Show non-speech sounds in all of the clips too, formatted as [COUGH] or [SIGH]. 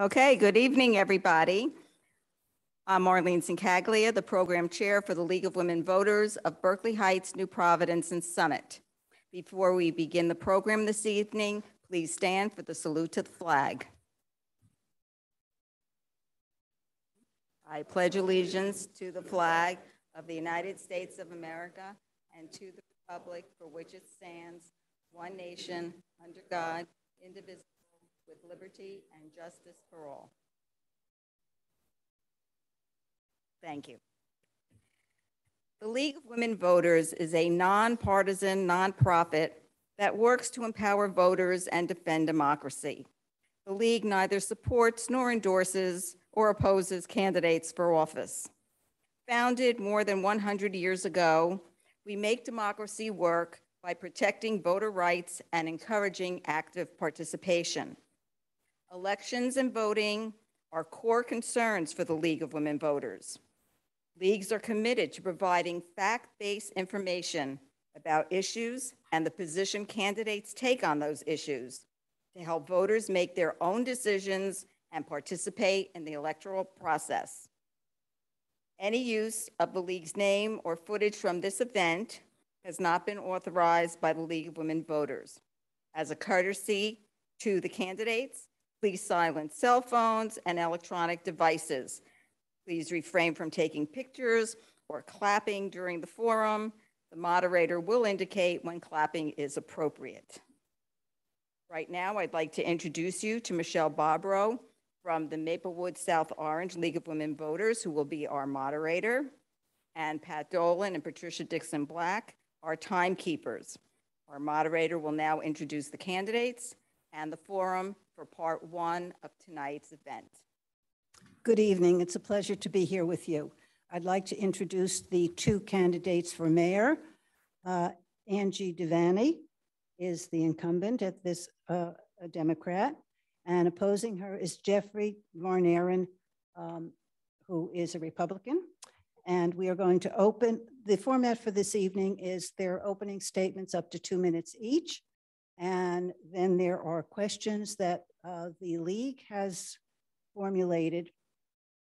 Okay, good evening, everybody. I'm Marlene Sincaglia, the program chair for the League of Women Voters of Berkeley Heights, New Providence, and Summit. Before we begin the program this evening, please stand for the salute to the flag. I pledge allegiance to the flag of the United States of America and to the republic for which it stands, one nation, under God, indivisible, with liberty and justice for all. Thank you. The League of Women Voters is a nonpartisan nonprofit that works to empower voters and defend democracy. The League neither supports nor endorses or opposes candidates for office. Founded more than 100 years ago, we make democracy work by protecting voter rights and encouraging active participation. Elections and voting are core concerns for the League of Women Voters. Leagues are committed to providing fact-based information about issues and the position candidates take on those issues to help voters make their own decisions and participate in the electoral process. Any use of the League's name or footage from this event has not been authorized by the League of Women Voters. As a courtesy to the candidates, please silence cell phones and electronic devices. Please refrain from taking pictures or clapping during the forum. The moderator will indicate when clapping is appropriate. Right now, I'd like to introduce you to Michelle Bobrow from the Maplewood South Orange League of Women Voters, who will be our moderator, and Pat Dolan and Patricia Dixon Black, our timekeepers. Our moderator will now introduce the candidates and the forum for part one of tonight's event. Good evening. It's a pleasure to be here with you. I'd like to introduce the two candidates for mayor. Uh, Angie Devanney is the incumbent at this uh, Democrat, and opposing her is Jeffrey Varnerin, um, who is a Republican. And we are going to open, the format for this evening is their opening statements up to two minutes each. And then there are questions that uh, the league has formulated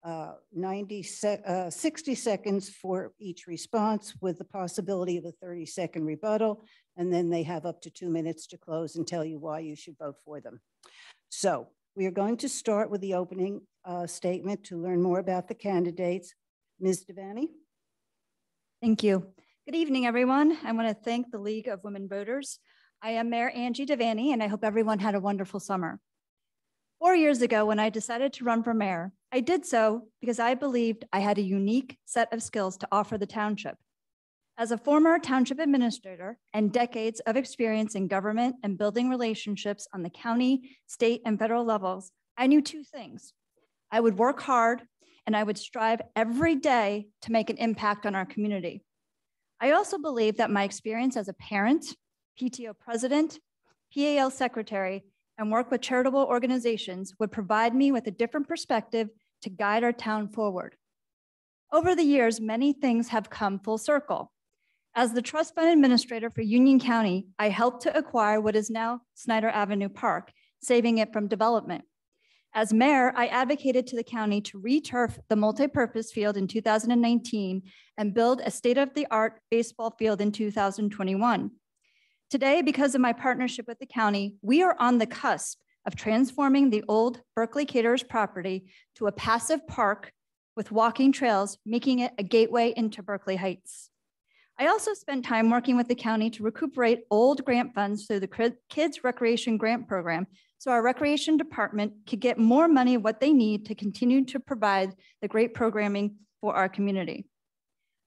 uh, 90 sec uh, 60 seconds for each response with the possibility of a 30 second rebuttal. And then they have up to two minutes to close and tell you why you should vote for them. So we are going to start with the opening uh, statement to learn more about the candidates. Ms. Devanney. Thank you. Good evening, everyone. I want to thank the League of Women Voters I am Mayor Angie Devanney, and I hope everyone had a wonderful summer. Four years ago, when I decided to run for mayor, I did so because I believed I had a unique set of skills to offer the township. As a former township administrator and decades of experience in government and building relationships on the county, state, and federal levels, I knew two things. I would work hard and I would strive every day to make an impact on our community. I also believe that my experience as a parent PTO president, PAL secretary, and work with charitable organizations would provide me with a different perspective to guide our town forward. Over the years, many things have come full circle. As the trust fund administrator for Union County, I helped to acquire what is now Snyder Avenue Park, saving it from development. As mayor, I advocated to the county to returf the multi-purpose field in 2019 and build a state-of-the-art baseball field in 2021. Today, because of my partnership with the county, we are on the cusp of transforming the old Berkeley Caterers property to a passive park with walking trails, making it a gateway into Berkeley Heights. I also spent time working with the county to recuperate old grant funds through the Kids Recreation Grant Program so our recreation department could get more money what they need to continue to provide the great programming for our community.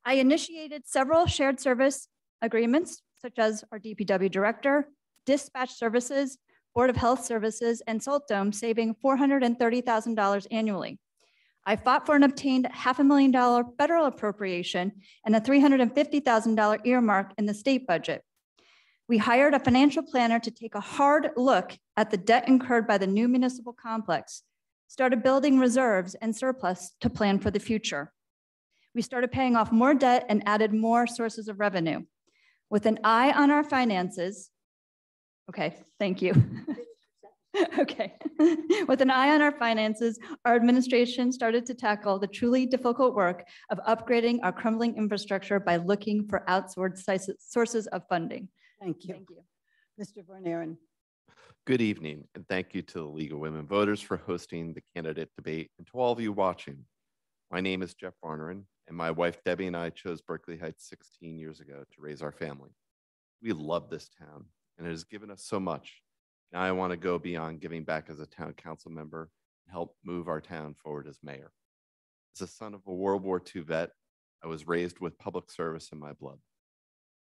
I initiated several shared service agreements such as our DPW director, dispatch services, Board of Health Services, and Salt Dome, saving $430,000 annually. I fought for and obtained half a million dollar federal appropriation and a $350,000 earmark in the state budget. We hired a financial planner to take a hard look at the debt incurred by the new municipal complex, started building reserves and surplus to plan for the future. We started paying off more debt and added more sources of revenue. With an eye on our finances, okay, thank you. [LAUGHS] Okay. [LAUGHS] With an eye on our finances, our administration started to tackle the truly difficult work of upgrading our crumbling infrastructure by looking for outsourced sources- sources of funding. Thank you. Thank you. Mr. Varnerin. Good evening, and thank you to the League of Women Voters for hosting the candidate debate, and to all of you watching. My name is Jeff Varnerin, and my wife Debbie and I chose Berkeley Heights 16 years ago to raise our family. We love this town, and it has given us so much. Now I want to go beyond giving back as a town council member and help move our town forward as mayor. As a son of a World War II vet, I was raised with public service in my blood.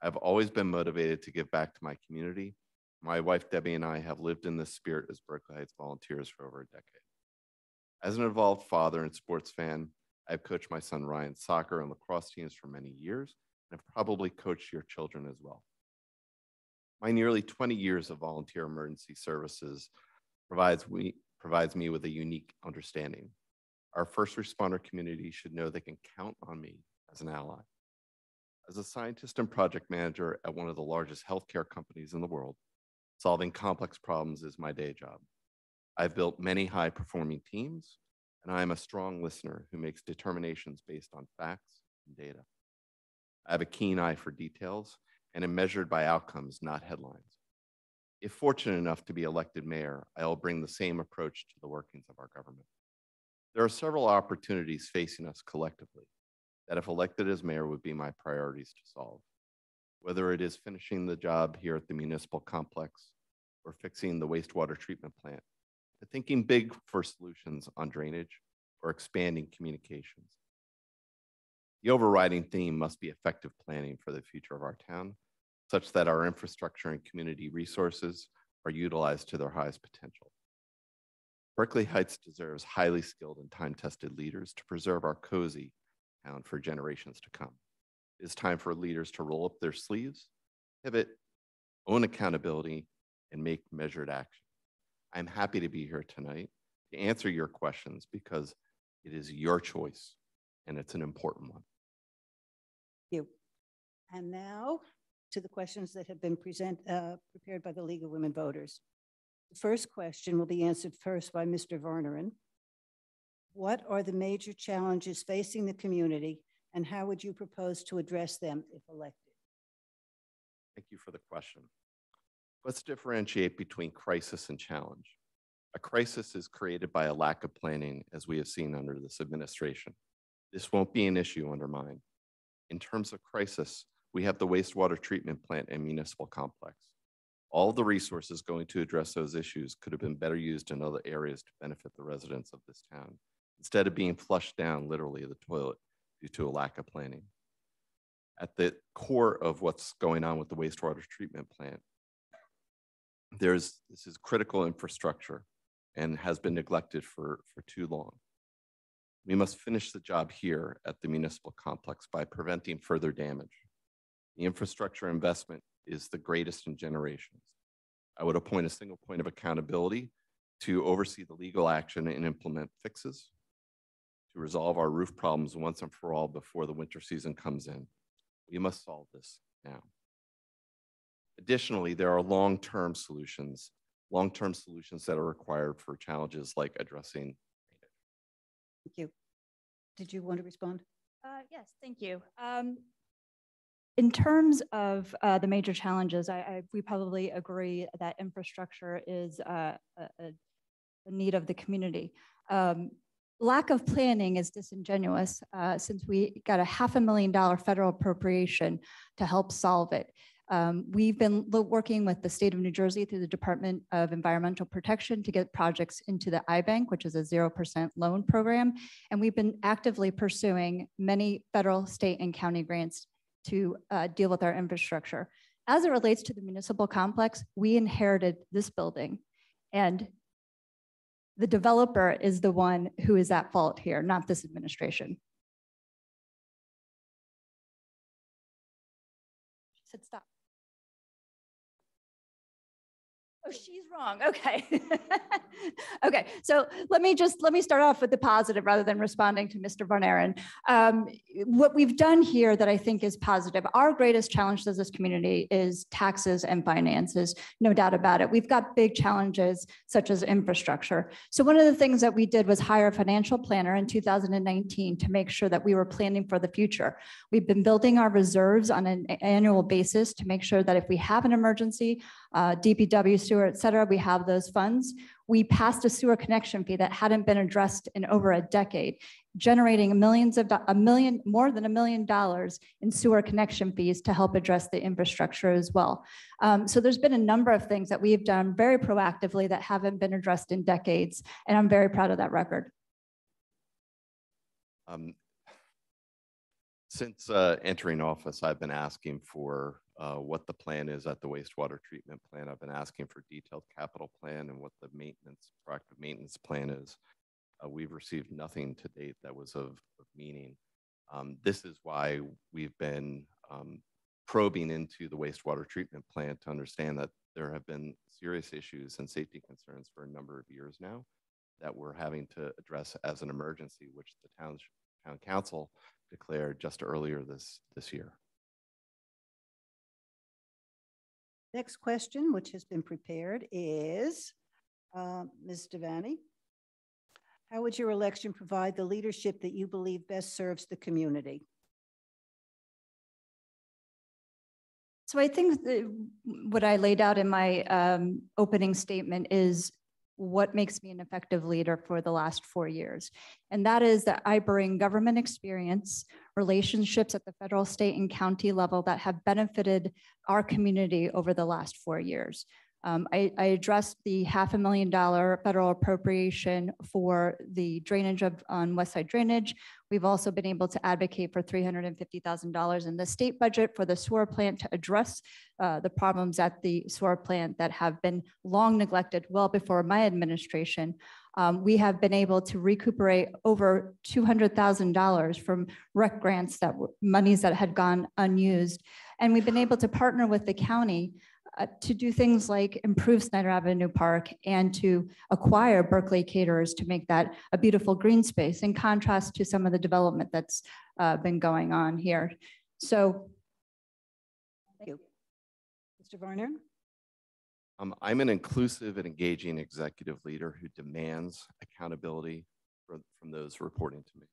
I've always been motivated to give back to my community my wife Debbie and I have lived in this spirit as Berkeley Heights volunteers for over a decade. As an involved father and sports fan, I've coached my son Ryan's soccer and lacrosse teams for many years and have probably coached your children as well. My nearly 20 years of volunteer emergency services provides provides me with a unique understanding. Our first responder community should know they can count on me as an ally. As a scientist and project manager at one of the largest healthcare companies in the world, Solving complex problems is my day job. I've built many high performing teams, and I am a strong listener who makes determinations based on facts and data. I have a keen eye for details and am measured by outcomes, not headlines. If fortunate enough to be elected mayor, I will bring the same approach to the workings of our government. There are several opportunities facing us collectively that, if elected as mayor, would be my priorities to solve whether it is finishing the job here at the municipal complex or fixing the wastewater treatment plant, to thinking big for solutions on drainage or expanding communications. The overriding theme must be effective planning for the future of our town, such that our infrastructure and community resources are utilized to their highest potential. Berkeley Heights deserves highly skilled and time-tested leaders to preserve our cozy town for generations to come. It's time for leaders to roll up their sleeves, pivot, own accountability, and make measured action. I'm happy to be here tonight to answer your questions because it is your choice and it's an important one. Thank you. And now to the questions that have been present, uh, prepared by the League of Women Voters. The first question will be answered first by Mr. Varnerin. What are the major challenges facing the community and how would you propose to address them if elected? Thank you for the question. Let's differentiate between crisis and challenge. A crisis is created by a lack of planning, as we have seen under this administration. This won't be an issue under mine. In terms of crisis, we have the wastewater treatment plant and municipal complex. All the resources going to address those issues could have been better used in other areas to benefit the residents of this town, instead of being flushed down literally the toilet due to a lack of planning. At the core of what's going on with the wastewater treatment plant, there's this is critical infrastructure and has been neglected for, for too long. We must finish the job here at the municipal complex by preventing further damage. The infrastructure investment is the greatest in generations. I would appoint a single point of accountability to oversee the legal action and implement fixes to resolve our roof problems once and for all before the winter season comes in. We must solve this now. Additionally, there are long-term solutions, long-term solutions that are required for challenges like addressing. Thank you. Did you want to respond? Uh, Yes, thank you. Um, In terms of uh, the major challenges, I, I, we probably agree that infrastructure is uh, a, a a need of the community. Um, lack of planning is disingenuous uh, since we got a half a million dollar federal appropriation to help solve it. Um, we've been working with the state of New Jersey through the Department of Environmental Protection to get projects into the iBank, which is a 0% loan program. And we've been actively pursuing many federal, state, and county grants to uh, deal with our infrastructure. As it relates to the municipal complex, we inherited this building and the developer is the one who is at fault here, not this administration. Said stop. Oh, she's wrong. Okay. [LAUGHS] okay. So let me just, let me start off with the positive rather than responding to Mr. Von Aaron. Um, what we've done here that I think is positive, our greatest challenge as this community is taxes and finances, no doubt about it. We've got big challenges such as infrastructure. So one of the things that we did was hire a financial planner in 2019 to make sure that we were planning for the future. We've been building our reserves on an annual basis to make sure that if we have an emergency, uh, DPW, sewer, et cetera, we have those funds. We passed a sewer connection fee that hadn't been addressed in over a decade, generating millions of, a million, more than a million dollars in sewer connection fees to help address the infrastructure as well. Um, so there's been a number of things that we've done very proactively that haven't been addressed in decades, and I'm very proud of that record. Um, since uh, entering office, I've been asking for uh, what the plan is at the wastewater treatment plant. I've been asking for detailed capital plan and what the maintenance, proactive maintenance plan is. Uh, we've received nothing to date that was of, of meaning. Um, this is why we've been um, probing into the wastewater treatment plant to understand that there have been serious issues and safety concerns for a number of years now that we're having to address as an emergency, which the town, town council declared just earlier this, this year. Next question, which has been prepared, is uh, Ms. Devanney. How would your election provide the leadership that you believe best serves the community? So I think what I laid out in my um, opening statement is what makes me an effective leader for the last four years. And that is that I bring government experience, relationships at the federal, state, and county level that have benefited our community over the last four years. Um, I, I, addressed the half a million dollar federal appropriation for the drainage of on West Side Drainage. We've also been able to advocate for $350,000 in the state budget for the sewer plant to address uh, the problems at the sewer plant that have been long neglected well before my administration. Um, we have been able to recuperate over $200,000 from rec grants that were monies that had gone unused. And we've been able to partner with the county uh, to do things like improve Snyder Avenue Park and to acquire Berkeley caterers to make that a beautiful green space in contrast to some of the development that's uh, been going on here. So. Thank you. Mr. Varner? Um, I'm an inclusive and engaging executive leader who demands accountability for, from those reporting to me.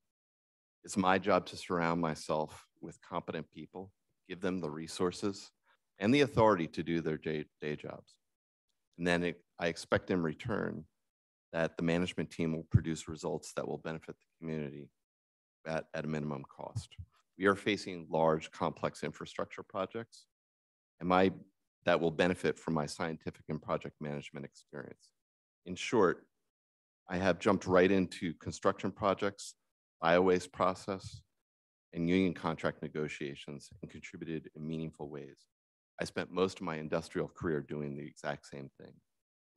It's my job to surround myself with competent people, give them the resources and the authority to do their day, day jobs. And then it, I expect in return that the management team will produce results that will benefit the community at, at a minimum cost. We are facing large, complex infrastructure projects, and my, that will benefit from my scientific and project management experience. In short, I have jumped right into construction projects, biowaste process, and union contract negotiations and contributed in meaningful ways. I spent most of my industrial career doing the exact same thing.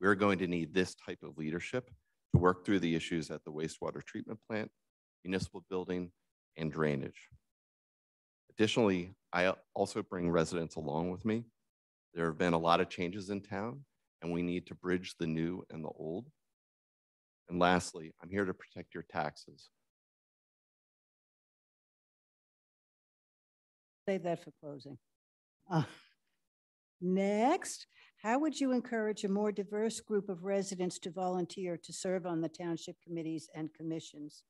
We're going to need this type of leadership to work through the issues at the wastewater treatment plant, municipal building, and drainage. Additionally, I also bring residents along with me. There have been a lot of changes in town, and we need to bridge the new and the old. And lastly, I'm here to protect your taxes. Save that for closing. Uh. Next, how would you encourage a more diverse group of residents to volunteer to serve on the township committees and commissions?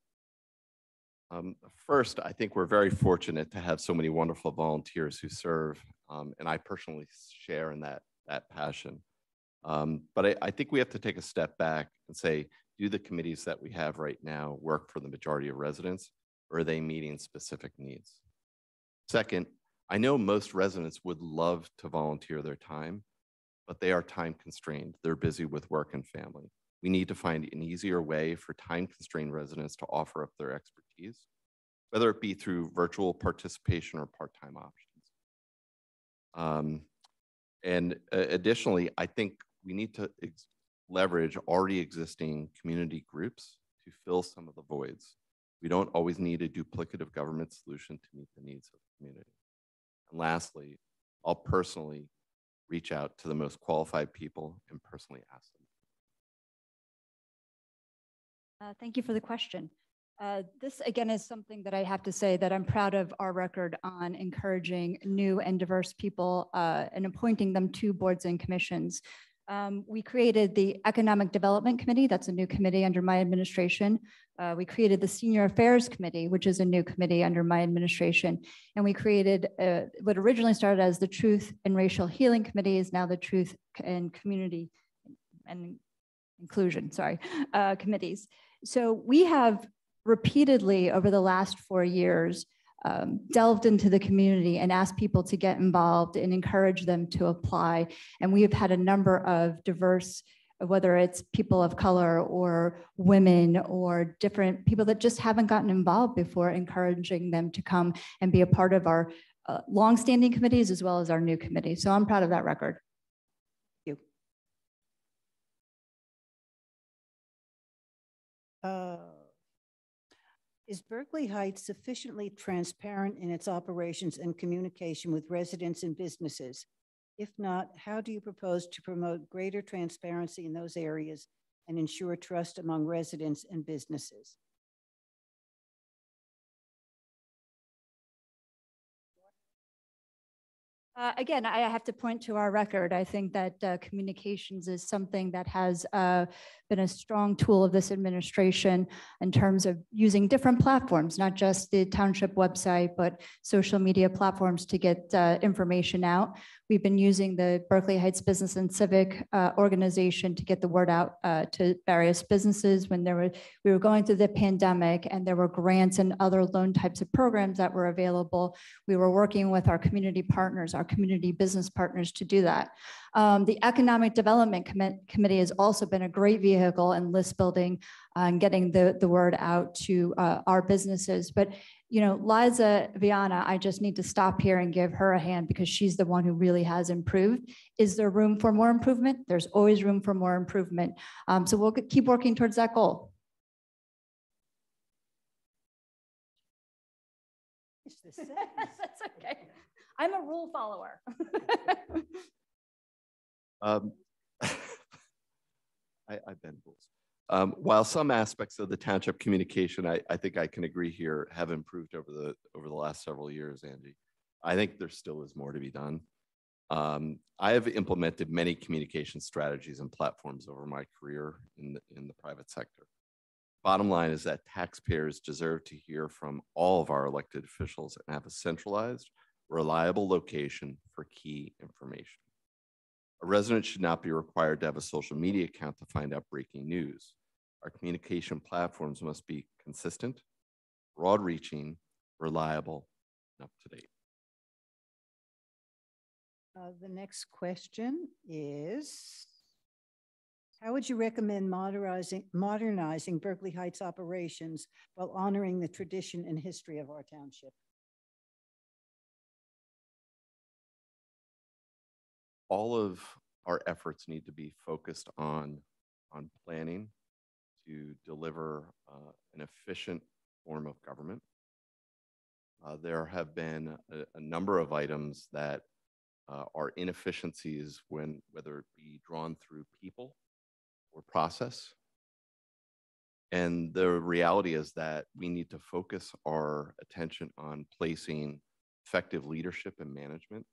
Um, first, I think we're very fortunate to have so many wonderful volunteers who serve, um, and I personally share in that, that passion. Um, but I, I, think we have to take a step back and say, do the committees that we have right now work for the majority of residents, or are they meeting specific needs? Second, I know most residents would love to volunteer their time, but they are time constrained. They're busy with work and family. We need to find an easier way for time constrained residents to offer up their expertise, whether it be through virtual participation or part time options. Um, and uh, additionally, I think we need to leverage already existing community groups to fill some of the voids. We don't always need a duplicative government solution to meet the needs of the community. And lastly, I'll personally reach out to the most qualified people and personally ask them. Uh, Thank you for the question. Uh, This, again, is something that I have to say that I'm proud of our record on encouraging new and diverse people uh, and appointing them to boards and commissions. Um, We created the Economic Development Committee, that's a new committee under my administration. Uh, We created the Senior Affairs Committee, which is a new committee under my administration. And we created uh, what originally started as the Truth and Racial Healing Committee is now the Truth and Community and Inclusion, sorry, uh, committees. So we have repeatedly over the last four years um, delved into the community and asked people to get involved and encourage them to apply. And we have had a number of diverse, whether it's people of color or women or different people that just haven't gotten involved before, encouraging them to come and be a part of our uh, longstanding committees as well as our new committee. So I'm proud of that record. Uh, Is Berkeley Heights sufficiently transparent in its operations and communication with residents and businesses? If not, how do you propose to promote greater transparency in those areas and ensure trust among residents and businesses? Uh, Again, I have to point to our record. I think that uh, communications is something that has uh, been a strong tool of this administration in terms of using different platforms, not just the township website, but social media platforms to get uh, information out. We've been using the Berkeley Heights Business and Civic uh, Organization to get the word out uh, to various businesses when there were, we were going through the pandemic and there were grants and other loan types of programs that were available. We were working with our community partners, our community business partners to do that. Um, the Economic Development Commi- Committee has also been a great vehicle in list building uh, and getting the, the word out to uh, our businesses. But, you know, Liza Viana, I just need to stop here and give her a hand because she's the one who really has improved. Is there room for more improvement? There's always room for more improvement. Um, so we'll keep working towards that goal. It's the sentence. That's [LAUGHS] okay. I'm a rule follower. [LAUGHS] Um, [LAUGHS] I, I bend rules. Um, while some aspects of the township communication, I, I think I can agree here, have improved over the over the last several years, Angie. I think there still is more to be done. Um, I have implemented many communication strategies and platforms over my career in the, in the private sector. Bottom line is that taxpayers deserve to hear from all of our elected officials and have a centralized, reliable location for key information. A resident should not be required to have a social media account to find out breaking news. Our communication platforms must be consistent, broad reaching, reliable, and up to date. Uh, The next question is, how would you recommend modernizing, modernizing Berkeley Heights operations while honoring the tradition and history of our township? All of our efforts need to be focused on, on planning to deliver uh, an efficient form of government. Uh, there have been a, a, number of items that uh, are inefficiencies when, whether it be drawn through people or process. And the reality is that we need to focus our attention on placing effective leadership and management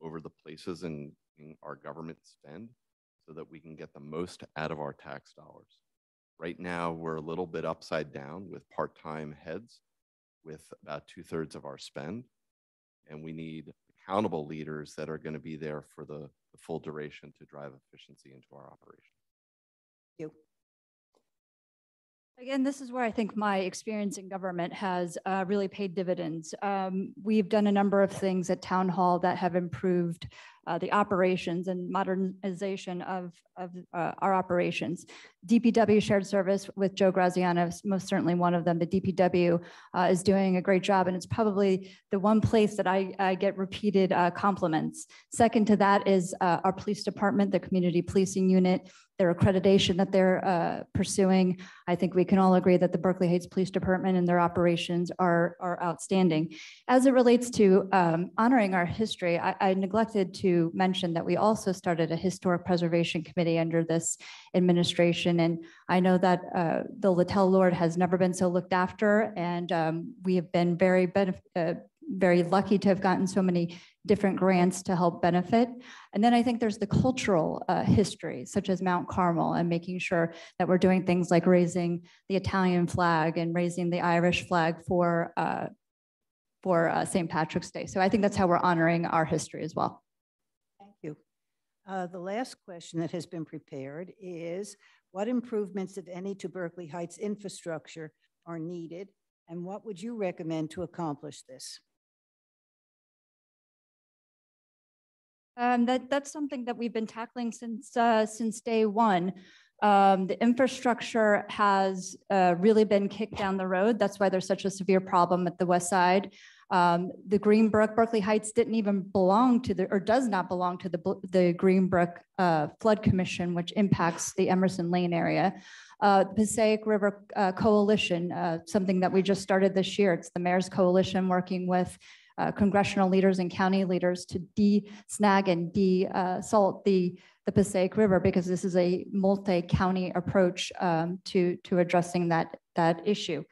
over the places and our government spend so that we can get the most out of our tax dollars. Right now, we're a little bit upside down with part-time heads with about two thirds of our spend. And we need accountable leaders that are going to be there for the, the full duration to drive efficiency into our operation. Thank you. Again, this is where I think my experience in government has uh, really paid dividends. Um, we've done a number of things at Town Hall that have improved uh, the operations and modernization of, of uh, our operations. DPW shared service with Joe Graziano is most certainly one of them. The DPW uh, is doing a great job, and it's probably the one place that I, I get repeated uh, compliments. Second to that is uh, our police department, the community policing unit, their accreditation that they're uh, pursuing. I think we can all agree that the Berkeley Heights Police Department and their operations are, are outstanding. As it relates to um, honoring our history, I, I neglected to to mention that we also started a historic preservation committee under this administration. And I know that uh, the Littell Lord has never been so looked after, and um, we have been very uh, very lucky to have gotten so many different grants to help benefit. And then I think there's the cultural uh, history, such as Mount Carmel, and making sure that we're doing things like raising the Italian flag and raising the Irish flag for uh, for uh, St. Patrick's Day. So I think that's how we're honoring our history as well. Uh, The last question that has been prepared is, what improvements, if any, to Berkeley Heights infrastructure are needed? And what would you recommend to accomplish this? Um, that, that's something that we've been tackling since, uh, since day one. Um, the infrastructure has, uh, really been kicked down the road. That's why there's such a severe problem at the west side. Um, the Greenbrook, Berkeley Heights didn't even belong to the, or does not belong to the, the Greenbrook, uh, Flood Commission, which impacts the Emerson Lane area. Uh, Passaic River uh, Coalition, uh, something that we just started this year. It's the Mayor's Coalition working with uh, congressional leaders and county leaders to de-snag and de-salt the, the Passaic River because this is a multi-county approach um, to, to addressing that, that issue.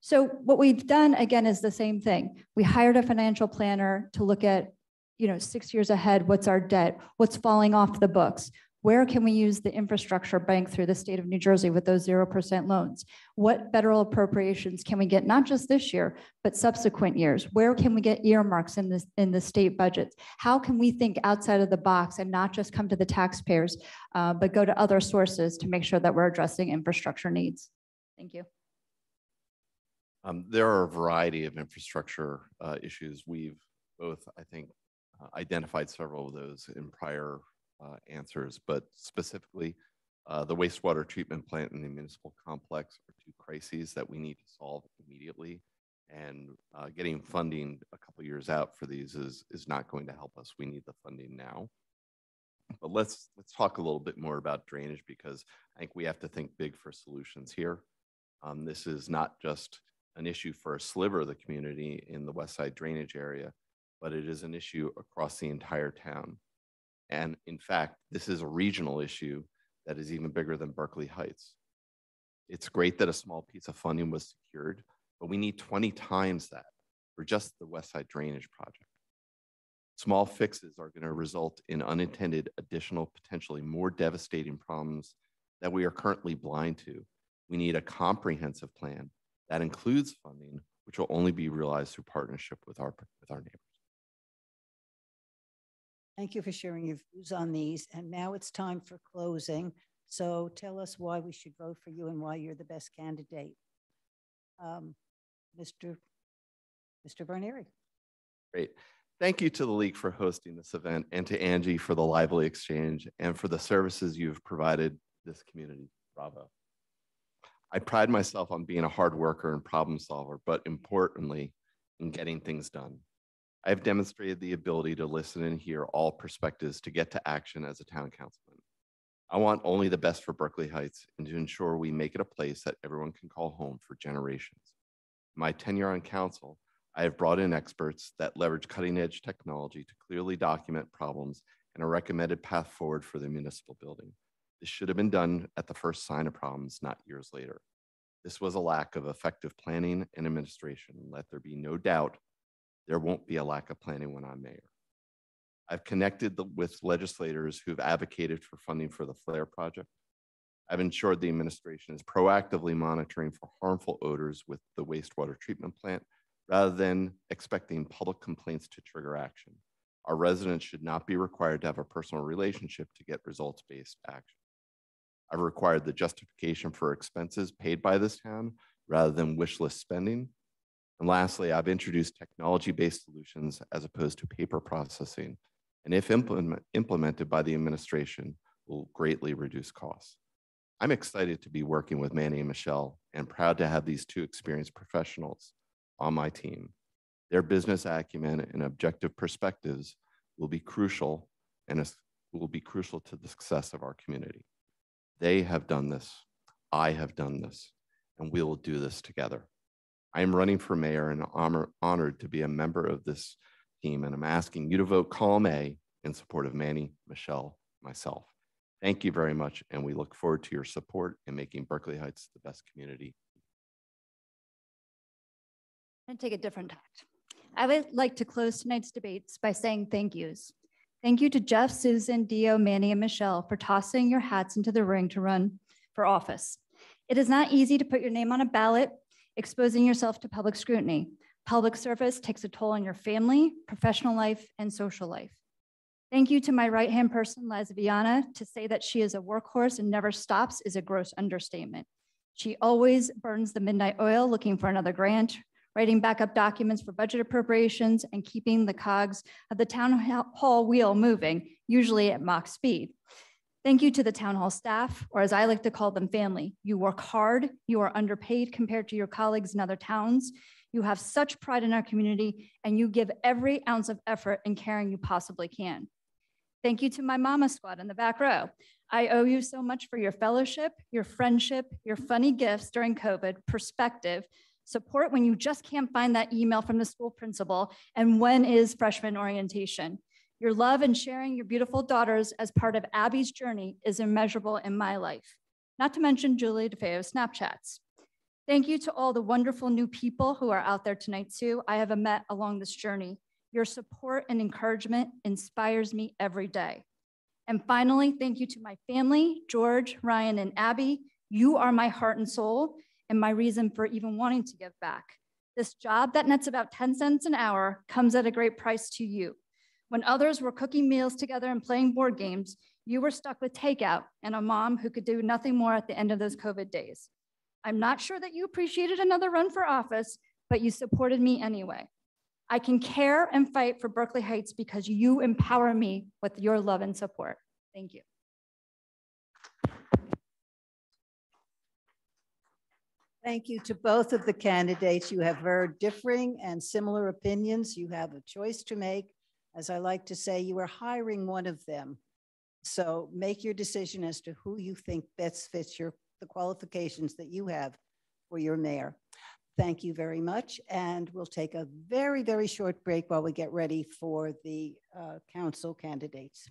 So what we've done, again, is the same thing. We hired a financial planner to look at, you know, six years ahead, what's our debt? What's falling off the books? Where can we use the infrastructure bank through the state of New Jersey with those 0% loans? What federal appropriations can we get, not just this year, but subsequent years? Where can we get earmarks in this, in the state budgets? How can we think outside of the box and not just come to the taxpayers, uh, but go to other sources to make sure that we're addressing infrastructure needs? Thank you. Um, there are a variety of infrastructure uh, issues. We've both, I think, uh, identified several of those in prior uh, answers, but specifically, uh, the wastewater treatment plant and the municipal complex are two crises that we need to solve immediately. And uh, getting funding a couple years out for these is is not going to help us. We need the funding now. But let's let's talk a little bit more about drainage because I think we have to think big for solutions here. Um, this is not just an issue for a sliver of the community in the West Side drainage area, but it is an issue across the entire town. And in fact, this is a regional issue that is even bigger than Berkeley Heights. It's great that a small piece of funding was secured, but we need 20 times that for just the West Side Drainage Project. Small fixes are going to result in unintended additional, potentially more devastating problems that we are currently blind to. We need a comprehensive plan that includes funding, which will only be realized through partnership with our, with our neighbors. Thank you for sharing your views on these. And now it's time for closing. So tell us why we should vote for you and why you're the best candidate. Um, Mr. Mr. Barnieri. Great. Thank you to the League for hosting this event and to Angie for the lively exchange and for the services you've provided this community. Bravo. I pride myself on being a hard worker and problem solver, but importantly, in getting things done. I have demonstrated the ability to listen and hear all perspectives to get to action as a town councilman. I want only the best for Berkeley Heights and to ensure we make it a place that everyone can call home for generations. In my tenure on council, I have brought in experts that leverage cutting edge technology to clearly document problems and a recommended path forward for the municipal building. This should have been done at the first sign of problems, not years later. This was a lack of effective planning and administration. Let there be no doubt there won't be a lack of planning when I'm mayor. I've connected the, with legislators who've advocated for funding for the FLARE project. I've ensured the administration is proactively monitoring for harmful odors with the wastewater treatment plant rather than expecting public complaints to trigger action. Our residents should not be required to have a personal relationship to get results-based action. I've required the justification for expenses paid by this town rather than wish list spending. And lastly, I've introduced technology-based solutions as opposed to paper processing, and if implement, implemented by the administration, will greatly reduce costs. I'm excited to be working with Manny and Michelle and proud to have these two experienced professionals on my team. Their business acumen and objective perspectives will be crucial and will be crucial to the success of our community. They have done this. I have done this, and we will do this together. I am running for mayor and honor, honored to be a member of this team, and I'm asking you to vote column A in support of Manny, Michelle, myself. Thank you very much, and we look forward to your support in making Berkeley Heights the best community. and take a different tact. I would like to close tonight's debates by saying thank yous. Thank you to Jeff, Susan, Dio, Manny, and Michelle for tossing your hats into the ring to run for office. It is not easy to put your name on a ballot, exposing yourself to public scrutiny. Public service takes a toll on your family, professional life, and social life. Thank you to my right-hand person, Lazaviana. To say that she is a workhorse and never stops is a gross understatement. She always burns the midnight oil looking for another grant, writing backup documents for budget appropriations, and keeping the cogs of the town hall wheel moving, usually at Mach speed. Thank you to the town hall staff, or as I like to call them, family. You work hard, you are underpaid compared to your colleagues in other towns. You have such pride in our community, and you give every ounce of effort and caring you possibly can. Thank you to my mama squad in the back row. I owe you so much for your fellowship, your friendship, your funny gifts during COVID, perspective, support when you just can't find that email from the school principal, and when is freshman orientation. Your love and sharing your beautiful daughters as part of Abby's journey is immeasurable in my life, not to mention Julie DeFeo Snapchats. Thank you to all the wonderful new people who are out there tonight too. I have met along this journey. Your support and encouragement inspires me every day. And finally, thank you to my family, George, Ryan, and Abby. You are my heart and soul and my reason for even wanting to give back. This job that nets about 10 cents an hour comes at a great price to you. When others were cooking meals together and playing board games, you were stuck with takeout and a mom who could do nothing more at the end of those COVID days. I'm not sure that you appreciated another run for office, but you supported me anyway. I can care and fight for Berkeley Heights because you empower me with your love and support. Thank you. Thank you to both of the candidates. You have very differing and similar opinions. You have a choice to make. As I like to say, you are hiring one of them. So make your decision as to who you think best fits your the qualifications that you have for your mayor. Thank you very much. And we'll take a very, very short break while we get ready for the uh, council candidates.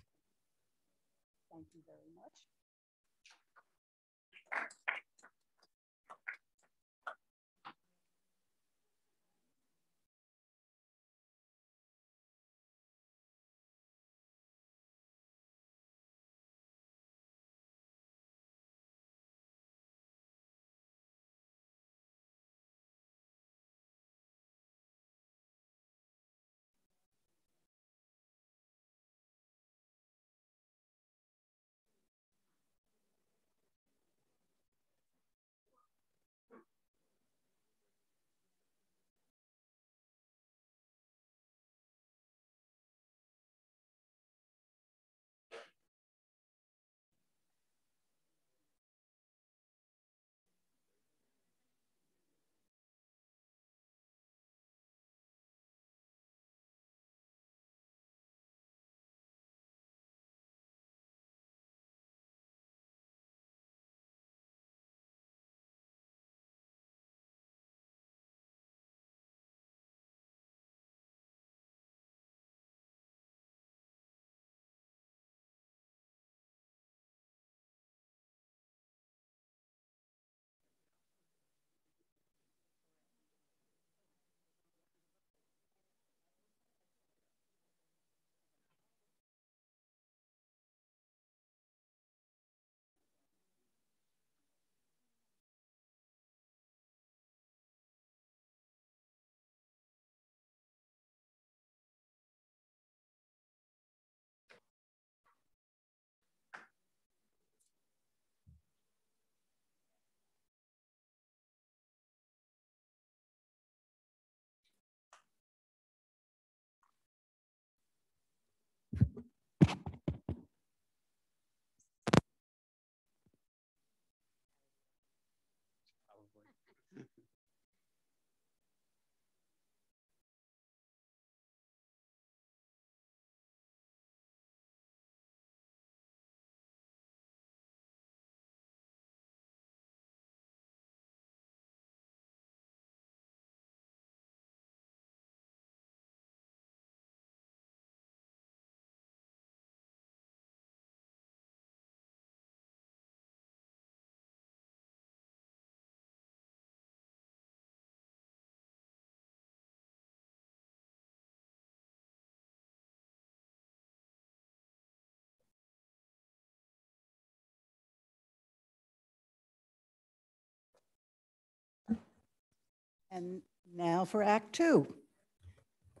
And now for Act Two.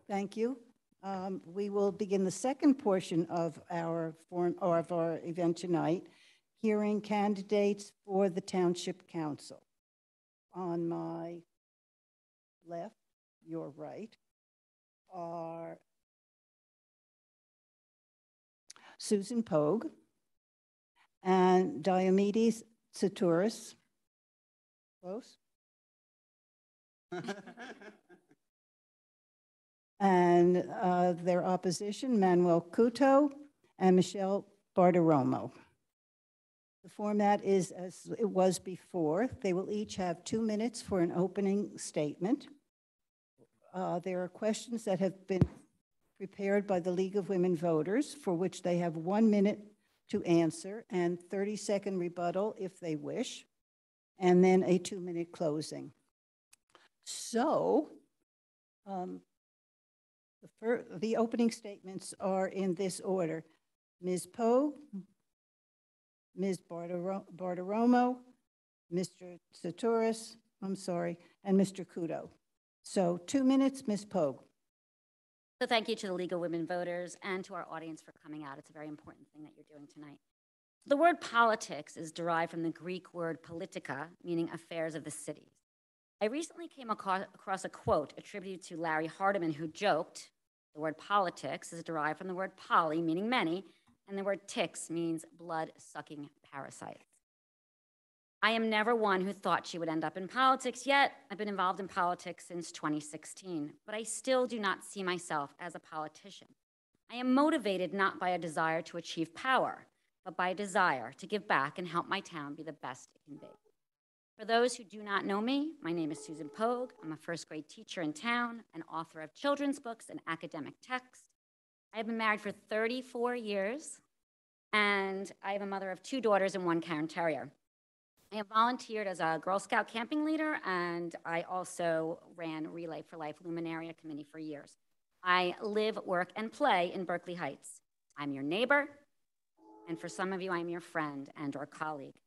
Thank you. Um, We will begin the second portion of our form, or of our event tonight, hearing candidates for the Township Council. On my left, your right, are Susan Pogue and Diomedes Saturis. Close? [LAUGHS] And uh, their opposition, Manuel Couto and Michelle Bartiromo. The format is as it was before. They will each have two minutes for an opening statement. Uh, There are questions that have been prepared by the League of Women Voters, for which they have one minute to answer and 30-second rebuttal if they wish, and then a two-minute closing. So, um, the the opening statements are in this order. Ms. Poe, Ms. Bartiro- Bartiromo, Mr. Saturis, I'm sorry, and Mr. Couto. So two minutes, Ms. Poe. So thank you to the League of Women Voters and to our audience for coming out. It's a very important thing that you're doing tonight. The word politics is derived from the Greek word politica, meaning affairs of the city. I recently came across a quote attributed to Larry Hardiman, who joked the word politics is derived from the word poly, meaning many, and the word ticks means blood sucking parasites. I am never one who thought she would end up in politics, yet I've been involved in politics since 2016, but I still do not see myself as a politician. I am motivated not by a desire to achieve power, but by a desire to give back and help my town be the best it can be. For those who do not know me, my name is Susan Pogue. I'm a first grade teacher in town, an author of children's books and academic texts. I have been married for 34 years, and I am a mother of two daughters and one Cairn Terrier. I have volunteered as a Girl Scout camping leader, and I also ran Relay for Life Luminaria Committee for years. I live, work, and play in Berkeley Heights. I'm your neighbor, and for some of you, I'm your friend and or colleague.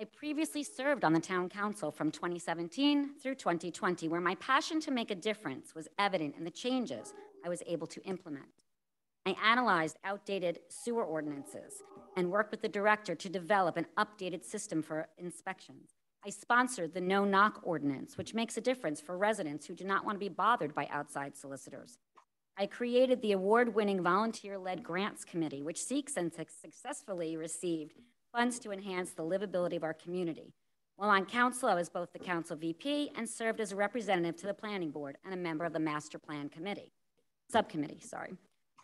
I previously served on the town council from 2017 through 2020, where my passion to make a difference was evident in the changes I was able to implement. I analyzed outdated sewer ordinances and worked with the director to develop an updated system for inspections. I sponsored the no knock ordinance, which makes a difference for residents who do not want to be bothered by outside solicitors. I created the award winning volunteer led grants committee, which seeks and successfully received funds to enhance the livability of our community. While on council, I was both the council VP and served as a representative to the planning board and a member of the master plan committee, subcommittee, sorry.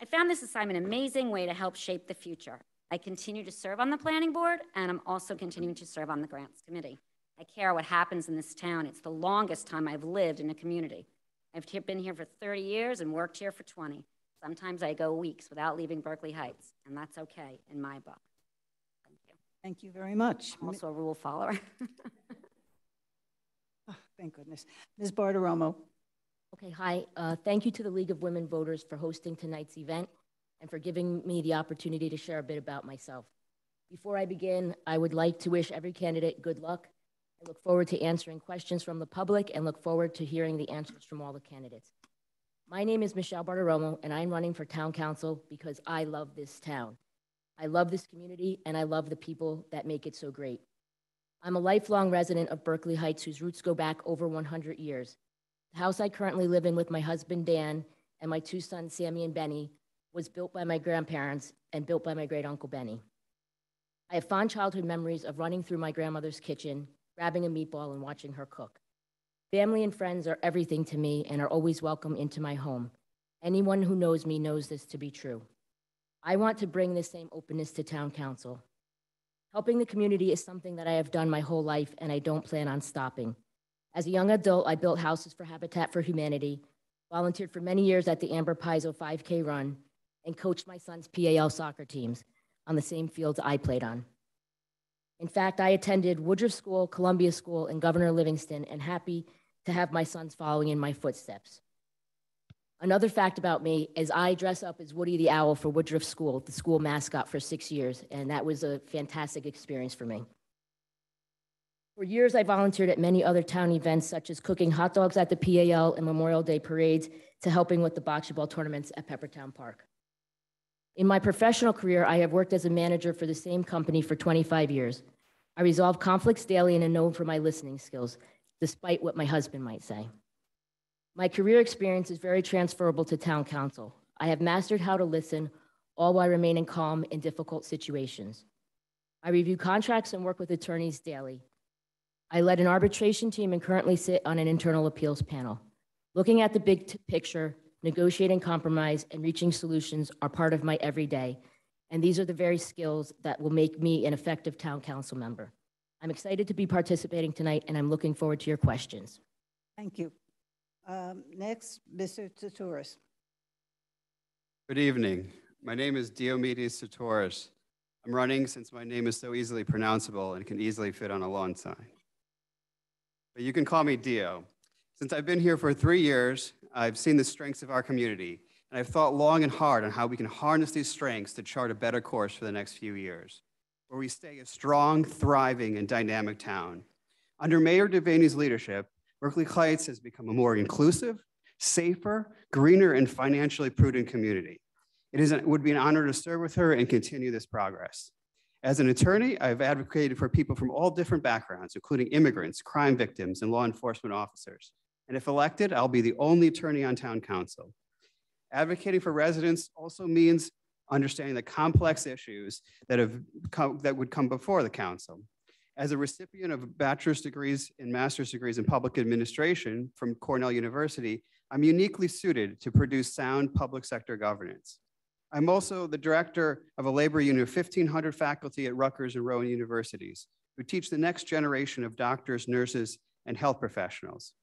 I found this assignment an amazing way to help shape the future. I continue to serve on the planning board, and I'm also continuing to serve on the grants committee. I care what happens in this town. It's the longest time I've lived in a community. I've been here for 30 years and worked here for 20. Sometimes I go weeks without leaving Berkeley Heights, and that's okay in my book. Thank you. Very much. I'm also a rule follower. Oh, [LAUGHS] Thank goodness. Ms. Bartiromo. Okay, hi. Uh, Thank you to the League of Women Voters for hosting tonight's event and for giving me the opportunity to share a bit about myself. Before I begin, I would like to wish every candidate good luck. I look forward to answering questions from the public and look forward to hearing the answers from all the candidates. My name is Michelle Bartiromo, and I'm running for town council because I love this town. I love this community, and I love the people that make it so great. I'm a lifelong resident of Berkeley Heights whose roots go back over 100 years. The house I currently live in with my husband Dan and my two sons, Sammy and Benny, was built by my grandparents and built by my great uncle Benny. I have fond childhood memories of running through my grandmother's kitchen, grabbing a meatball, and watching her cook. Family and friends are everything to me and are always welcome into my home. Anyone who knows me knows this to be true. I want to bring this same openness to town council. Helping the community is something that I have done my whole life, and I don't plan on stopping. As a young adult, I built houses for Habitat for Humanity, volunteered for many years at the Amber Paizo 5K run, and coached my son's PAL soccer teams on the same fields I played on. In fact, I attended Woodruff School, Columbia School, and Governor Livingston, and happy to have my sons following in my footsteps. Another fact about me is I dress up as Woody the Owl for Woodruff School, the school mascot, for six years, and that was a fantastic experience for me. For years, I volunteered at many other town events, such as cooking hot dogs at the PAL and Memorial Day parades, to helping with the bocce ball tournaments at Peppertown Park. In my professional career, I have worked as a manager for the same company for 25 years. I resolve conflicts daily and am known for my listening skills, despite what my husband might say. My career experience is very transferable to town council. I have mastered how to listen, all while remaining calm in difficult situations. I review contracts and work with attorneys daily. I led an arbitration team and currently sit on an internal appeals panel. Looking at the big picture, negotiating compromise, and reaching solutions are part of my everyday, and these are the very skills that will make me an effective town council member. I'm excited to be participating tonight, and I'm looking forward to your questions. Thank you. Um, Next, Mr. Tsouras. Good evening. My name is Diomedes Satoris. I'm running since my name is so easily pronounceable and can easily fit on a lawn sign. But you can call me Dio. Since I've been here for three years, I've seen the strengths of our community, and I've thought long and hard on how we can harness these strengths to chart a better course for the next few years, where we stay a strong, thriving, and dynamic town. Under Mayor Devanney's leadership, Berkeley Heights has become a more inclusive, safer, greener, and financially prudent community. It, is, it would be an honor to serve with her and continue this progress. As an attorney, I've advocated for people from all different backgrounds, including immigrants, crime victims, and law enforcement officers. And if elected, I'll be the only attorney on town council. Advocating for residents also means understanding the complex issues that, have come, that would come before the council. As a recipient of bachelor's degrees and master's degrees in public administration from Cornell University, I'm uniquely suited to produce sound public sector governance. I'm also the director of a labor union of 1,500 faculty at Rutgers and Rowan universities who teach the next generation of doctors, nurses, and health professionals.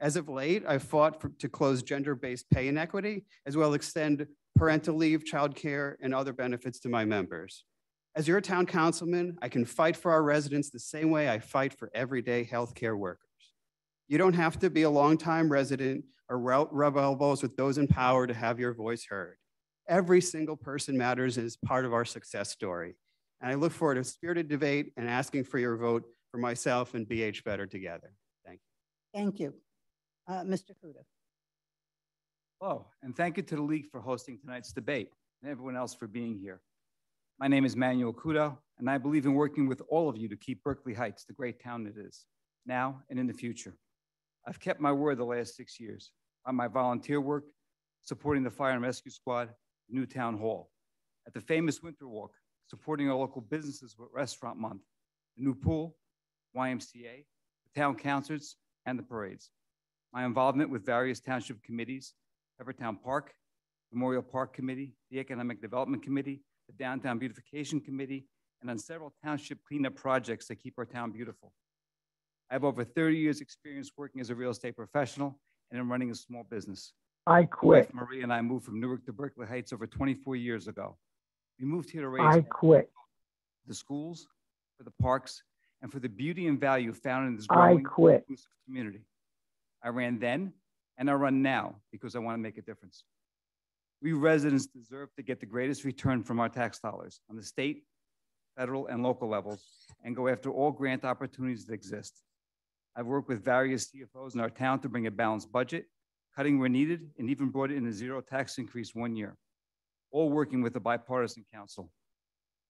As of late, I've fought for, to close gender-based pay inequity, as well as extend parental leave, childcare, and other benefits to my members. As your town councilman, I can fight for our residents the same way I fight for everyday healthcare workers. You don't have to be a longtime resident or rub elbows with those in power to have your voice heard. Every single person matters and is part of our success story. And I look forward to spirited debate and asking for your vote for myself and BH Better together. Thank you. Thank you. Uh, Mr. Couto. Hello, and thank you to the League for hosting tonight's debate and everyone else for being here. My name is Manuel Couto, and I believe in working with all of you to keep Berkeley Heights the great town it is, now and in the future. I've kept my word the last six years on my volunteer work, supporting the fire and rescue squad, New Town Hall, at the famous Winter Walk, supporting our local businesses with Restaurant Month, the new pool, YMCA, the town concerts, and the parades. My involvement with various township committees, Peppertown Park, Memorial Park Committee, the Economic Development Committee, the Downtown Beautification Committee, and on several township cleanup projects that keep our town beautiful. I have over 30 years experience working as a real estate professional and in running a small business. I My quit. wife Marie and I moved from Newark to Berkeley Heights over 24 years ago. We moved here to raise I quit. the schools, for the parks, and for the beauty and value found in this I growing quit. inclusive community. I ran then and I run now because I want to make a difference. We residents deserve to get the greatest return from our tax dollars on the state, federal, and local levels and go after all grant opportunities that exist. I've worked with various CFOs in our town to bring a balanced budget, cutting where needed, and even brought in a zero tax increase one year, all working with a bipartisan council.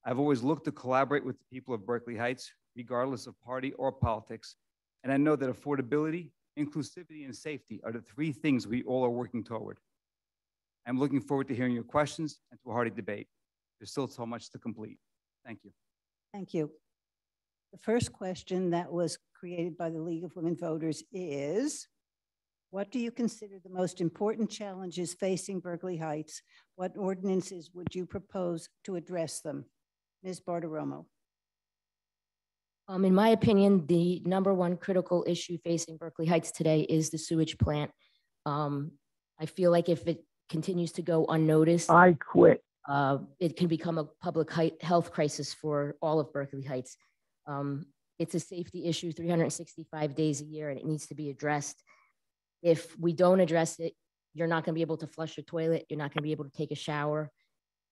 I've always looked to collaborate with the people of Berkeley Heights, regardless of party or politics, and I know that affordability, inclusivity, and safety are the three things we all are working toward. I'm looking forward to hearing your questions and to a hearty debate. There's still so much to complete. Thank you. Thank you. The first question that was created by the League of Women Voters is, what do you consider the most important challenges facing Berkeley Heights? What ordinances would you propose to address them? Ms. Bartiromo. Um, in my opinion, the number one critical issue facing Berkeley Heights today is the sewage plant. Um, I feel like if it continues to go unnoticed, I quit. uh, it can become a public hei- health crisis for all of Berkeley Heights. Um, it's a safety issue 365 days a year and it needs to be addressed. If we don't address it, you're not going to be able to flush your toilet. You're not going to be able to take a shower.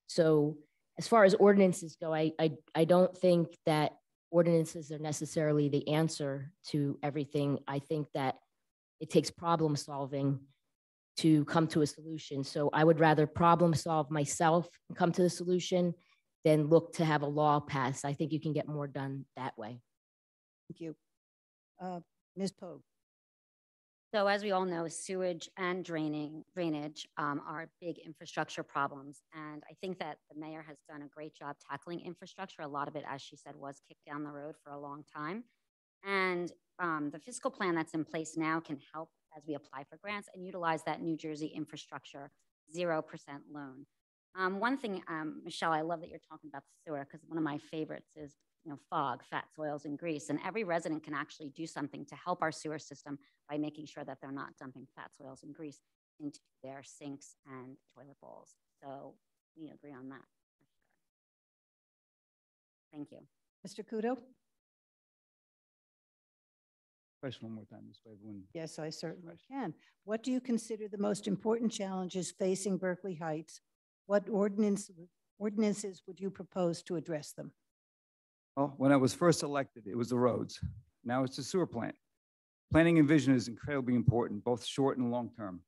So, as far as ordinances go, I, I, I don't think that ordinances are necessarily the answer to everything. I think that it takes problem solving to come to a solution. So I would rather problem solve myself and come to the solution than look to have a law passed. I think you can get more done that way. Thank you. Uh, Ms. Pogue? So as we all know, sewage and draining, drainage um, are big infrastructure problems. And I think that the mayor has done a great job tackling infrastructure. A lot of it, as she said, was kicked down the road for a long time. And um, the fiscal plan that's in place now can help as we apply for grants and utilize that New Jersey infrastructure 0% loan. Um, one thing, um, Michelle, I love that you're talking about the sewer because one of my favorites is you know, fog, fats oils, and grease. And every resident can actually do something to help our sewer system by making sure that they're not dumping fats oils and grease into their sinks and toilet bowls. So we agree on that. Thank you. Mr. Couto? Question one more time, way. Yes, I certainly can. What do you consider the most important challenges facing Berkeley Heights? What ordinance, ordinances would you propose to address them? Well, when I was first elected, it was the roads. Now it's the sewer plant. Planning and vision is incredibly important, both short and long term.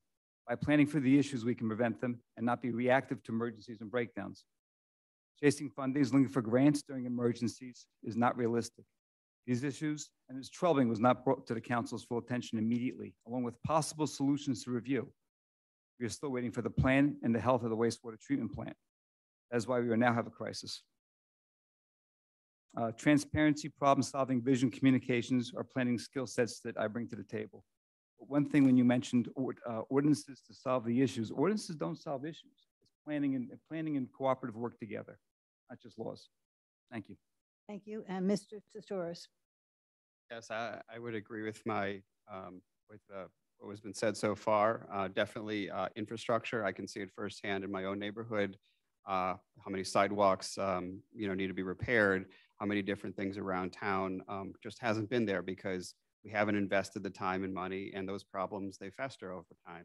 By planning for the issues, we can prevent them and not be reactive to emergencies and breakdowns. Chasing funding, looking for grants during emergencies is not realistic. These issues and its troubling was not brought to the council's full attention immediately, along with possible solutions to review. We are still waiting for the plan and the health of the wastewater treatment plant. That is why we now have a crisis. Uh, transparency, problem solving, vision, communications are planning skill sets that I bring to the table. But one thing when you mentioned or, uh, ordinances to solve the issues, ordinances don't solve issues. It's planning and planning and cooperative work together, not just laws. Thank you. Thank you. And Mr. Tsouras? Yes, I, I would agree with my, um, with uh, what has been said so far. Uh, definitely uh, infrastructure. I can see it firsthand in my own neighborhood. Uh, how many sidewalks, um, you know, need to be repaired how many different things around town um, just hasn't been there because we haven't invested the time and money and those problems they fester over time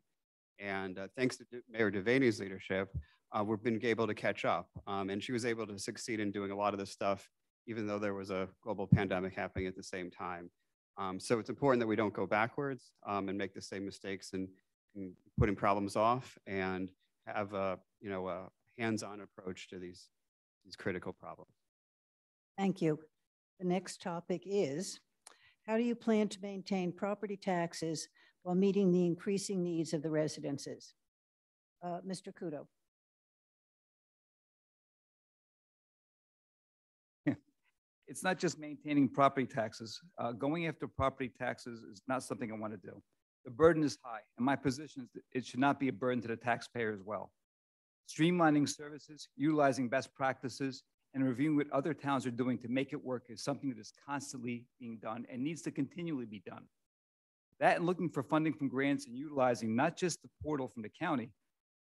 and uh, thanks to mayor Devanney's leadership uh, we've been able to catch up um, and she was able to succeed in doing a lot of this stuff even though there was a global pandemic happening at the same time um, so it's important that we don't go backwards um, and make the same mistakes and, putting problems off and have a you know a hands-on approach to these these critical problems Thank you. The next topic is, how do you plan to maintain property taxes while meeting the increasing needs of the residences? Uh, Mr. Couto. It's not just maintaining property taxes. Uh, going after property taxes is not something I want to do. The burden is high, and my position is that it should not be a burden to the taxpayer as well. Streamlining services, utilizing best practices, and reviewing what other towns are doing to make it work is something that is constantly being done and needs to continually be done. That and looking for funding from grants and utilizing not just the portal from the county,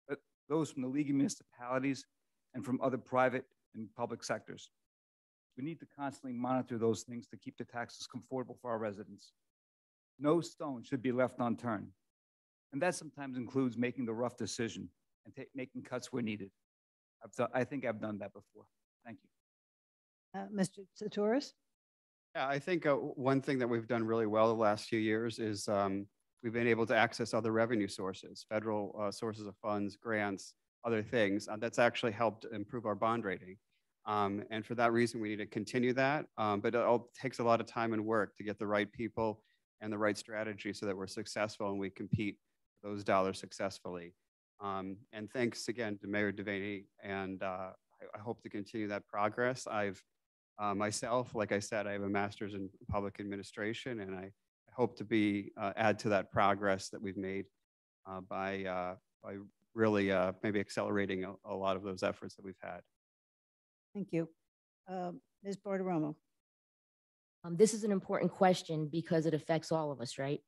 but those from the League of Municipalities and from other private and public sectors. We need to constantly monitor those things to keep the taxes comfortable for our residents. No stone should be left unturned. And that sometimes includes making the rough decision and making cuts where needed. I've I think I've done that before. Thank you. Uh, Mr. Tsouras? Yeah, I think uh, one thing that we've done really well the last few years is um, we've been able to access other revenue sources, federal uh, sources of funds, grants, other things. Uh, that's actually helped improve our bond rating. Um, and for that reason, we need to continue that. Um, but it all takes a lot of time and work to get the right people and the right strategy so that we're successful and we compete those dollars successfully. Um, and thanks again to Mayor Devanney and uh, I, I hope to continue that progress. I've uh, myself, like I said, I have a master's in public administration, and I, hope to be uh, add to that progress that we've made uh, by uh, by really uh, maybe accelerating a, a, lot of those efforts that we've had. Thank you, um, Ms. Bartiromo. Um, this is an important question because it affects all of us, right?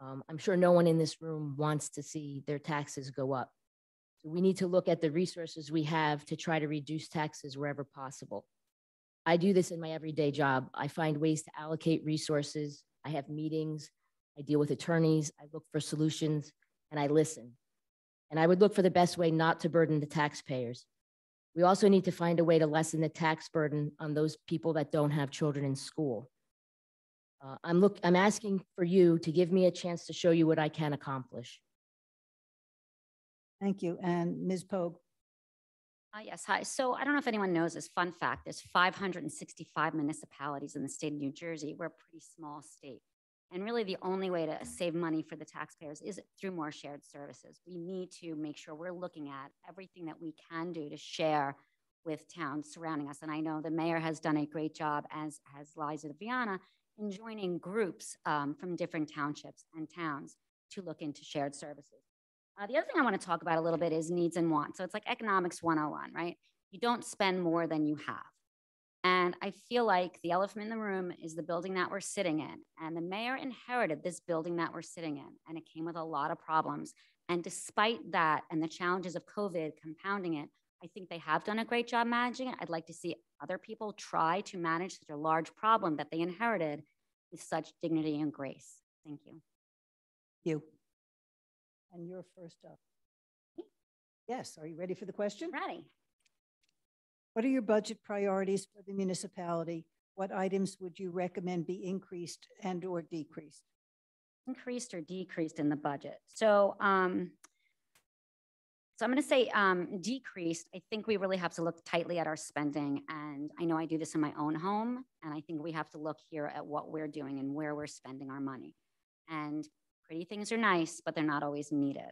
Um, I'm sure no one in this room wants to see their taxes go up. So we need to look at the resources we have to try to reduce taxes wherever possible. I do this in my everyday job. I find ways to allocate resources. I have meetings. I deal with attorneys. I look for solutions and I listen. And I would look for the best way not to burden the taxpayers. We also need to find a way to lessen the tax burden on those people that don't have children in school. Uh, I'm look, I'm asking for you to give me a chance to show you what I can accomplish. Thank you. And Ms. Pogue? Uh, yes, hi. So I don't know if anyone knows this fun fact. There's 565 municipalities in the state of New Jersey. We're a pretty small state. And really the only way to save money for the taxpayers is through more shared services. We need to make sure we're looking at everything that we can do to share with towns surrounding us. And I know the mayor has done a great job, as has Liza Viana, in joining groups um, from different townships and towns to look into shared services. Uh, the other thing I want to talk about a little bit is needs and wants. So it's like economics 101, right? You don't spend more than you have. And I feel like the elephant in the room is the building that we're sitting in. And the mayor inherited this building that we're sitting in, and it came with a lot of problems. And despite that and the challenges of COVID compounding it, I think they have done a great job managing it. I'd like to see other people try to manage such a large problem that they inherited with such dignity and grace. Thank you. You. And you're first up. Yes, are you ready for the question? Ready. What are your budget priorities for the municipality? What items would you recommend be increased and or decreased? Increased or decreased in the budget. So, um, so I'm going to say um, decreased. I think we really have to look tightly at our spending. And I know I do this in my own home. And I think we have to look here at what we're doing and where we're spending our money. And pretty things are nice, but they're not always needed.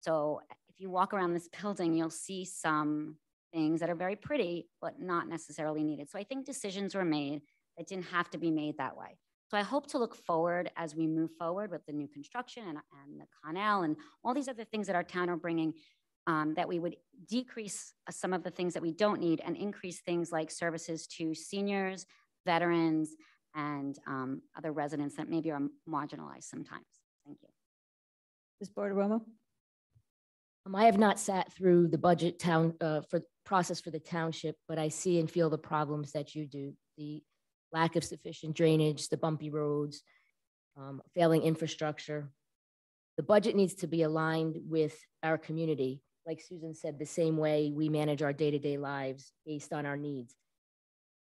So if you walk around this [LAUGHS] building, you'll see some things that are very pretty, but not necessarily needed. So I think decisions were made that didn't have to be made that way. So I hope to look forward as we move forward with the new construction and, and the Connell and all these other things that our town are bringing, um, that we would decrease some of the things that we don't need and increase things like services to seniors, veterans, and um, other residents that maybe are marginalized sometimes. Thank you. Ms. Bartiromo? Um, I have not sat through the budget town uh, for process for the township, but I see and feel the problems that you do. The lack of sufficient drainage, the bumpy roads, um, failing infrastructure. The budget needs to be aligned with our community. Like Susan said, the same way we manage our day-to-day lives based on our needs.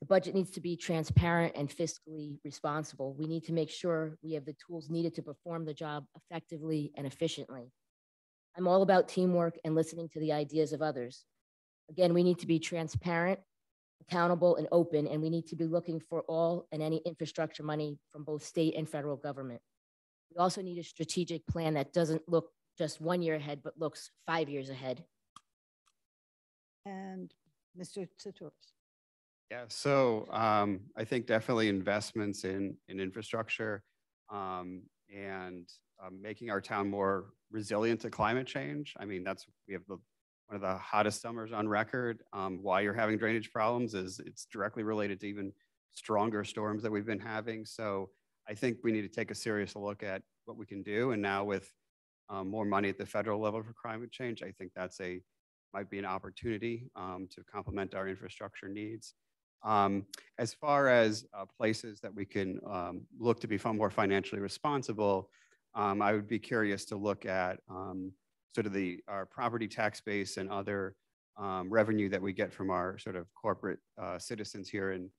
The budget needs to be transparent and fiscally responsible. We need to make sure we have the tools needed to perform the job effectively and efficiently. I'm all about teamwork and listening to the ideas of others. Again, we need to be transparent, accountable, and open, and we need to be looking for all and any infrastructure money from both state and federal government. We also need a strategic plan that doesn't look just one year ahead, but looks five years ahead. And Mr. Satoris? Yeah, so um, I think definitely investments in, in infrastructure um, and um, making our town more resilient to climate change. I mean, that's, we have the one of the hottest summers on record. Um, why you're having drainage problems is it's directly related to even stronger storms that we've been having. So I think we need to take a serious look at what we can do. And now with um, more money at the federal level for climate change, I think that's a might be an opportunity um, to complement our infrastructure needs. Um, as far as uh, places that we can um, look to be more financially responsible, um, I would be curious to look at um, sort of the our property tax base and other um, revenue that we get from our sort of corporate uh, citizens here in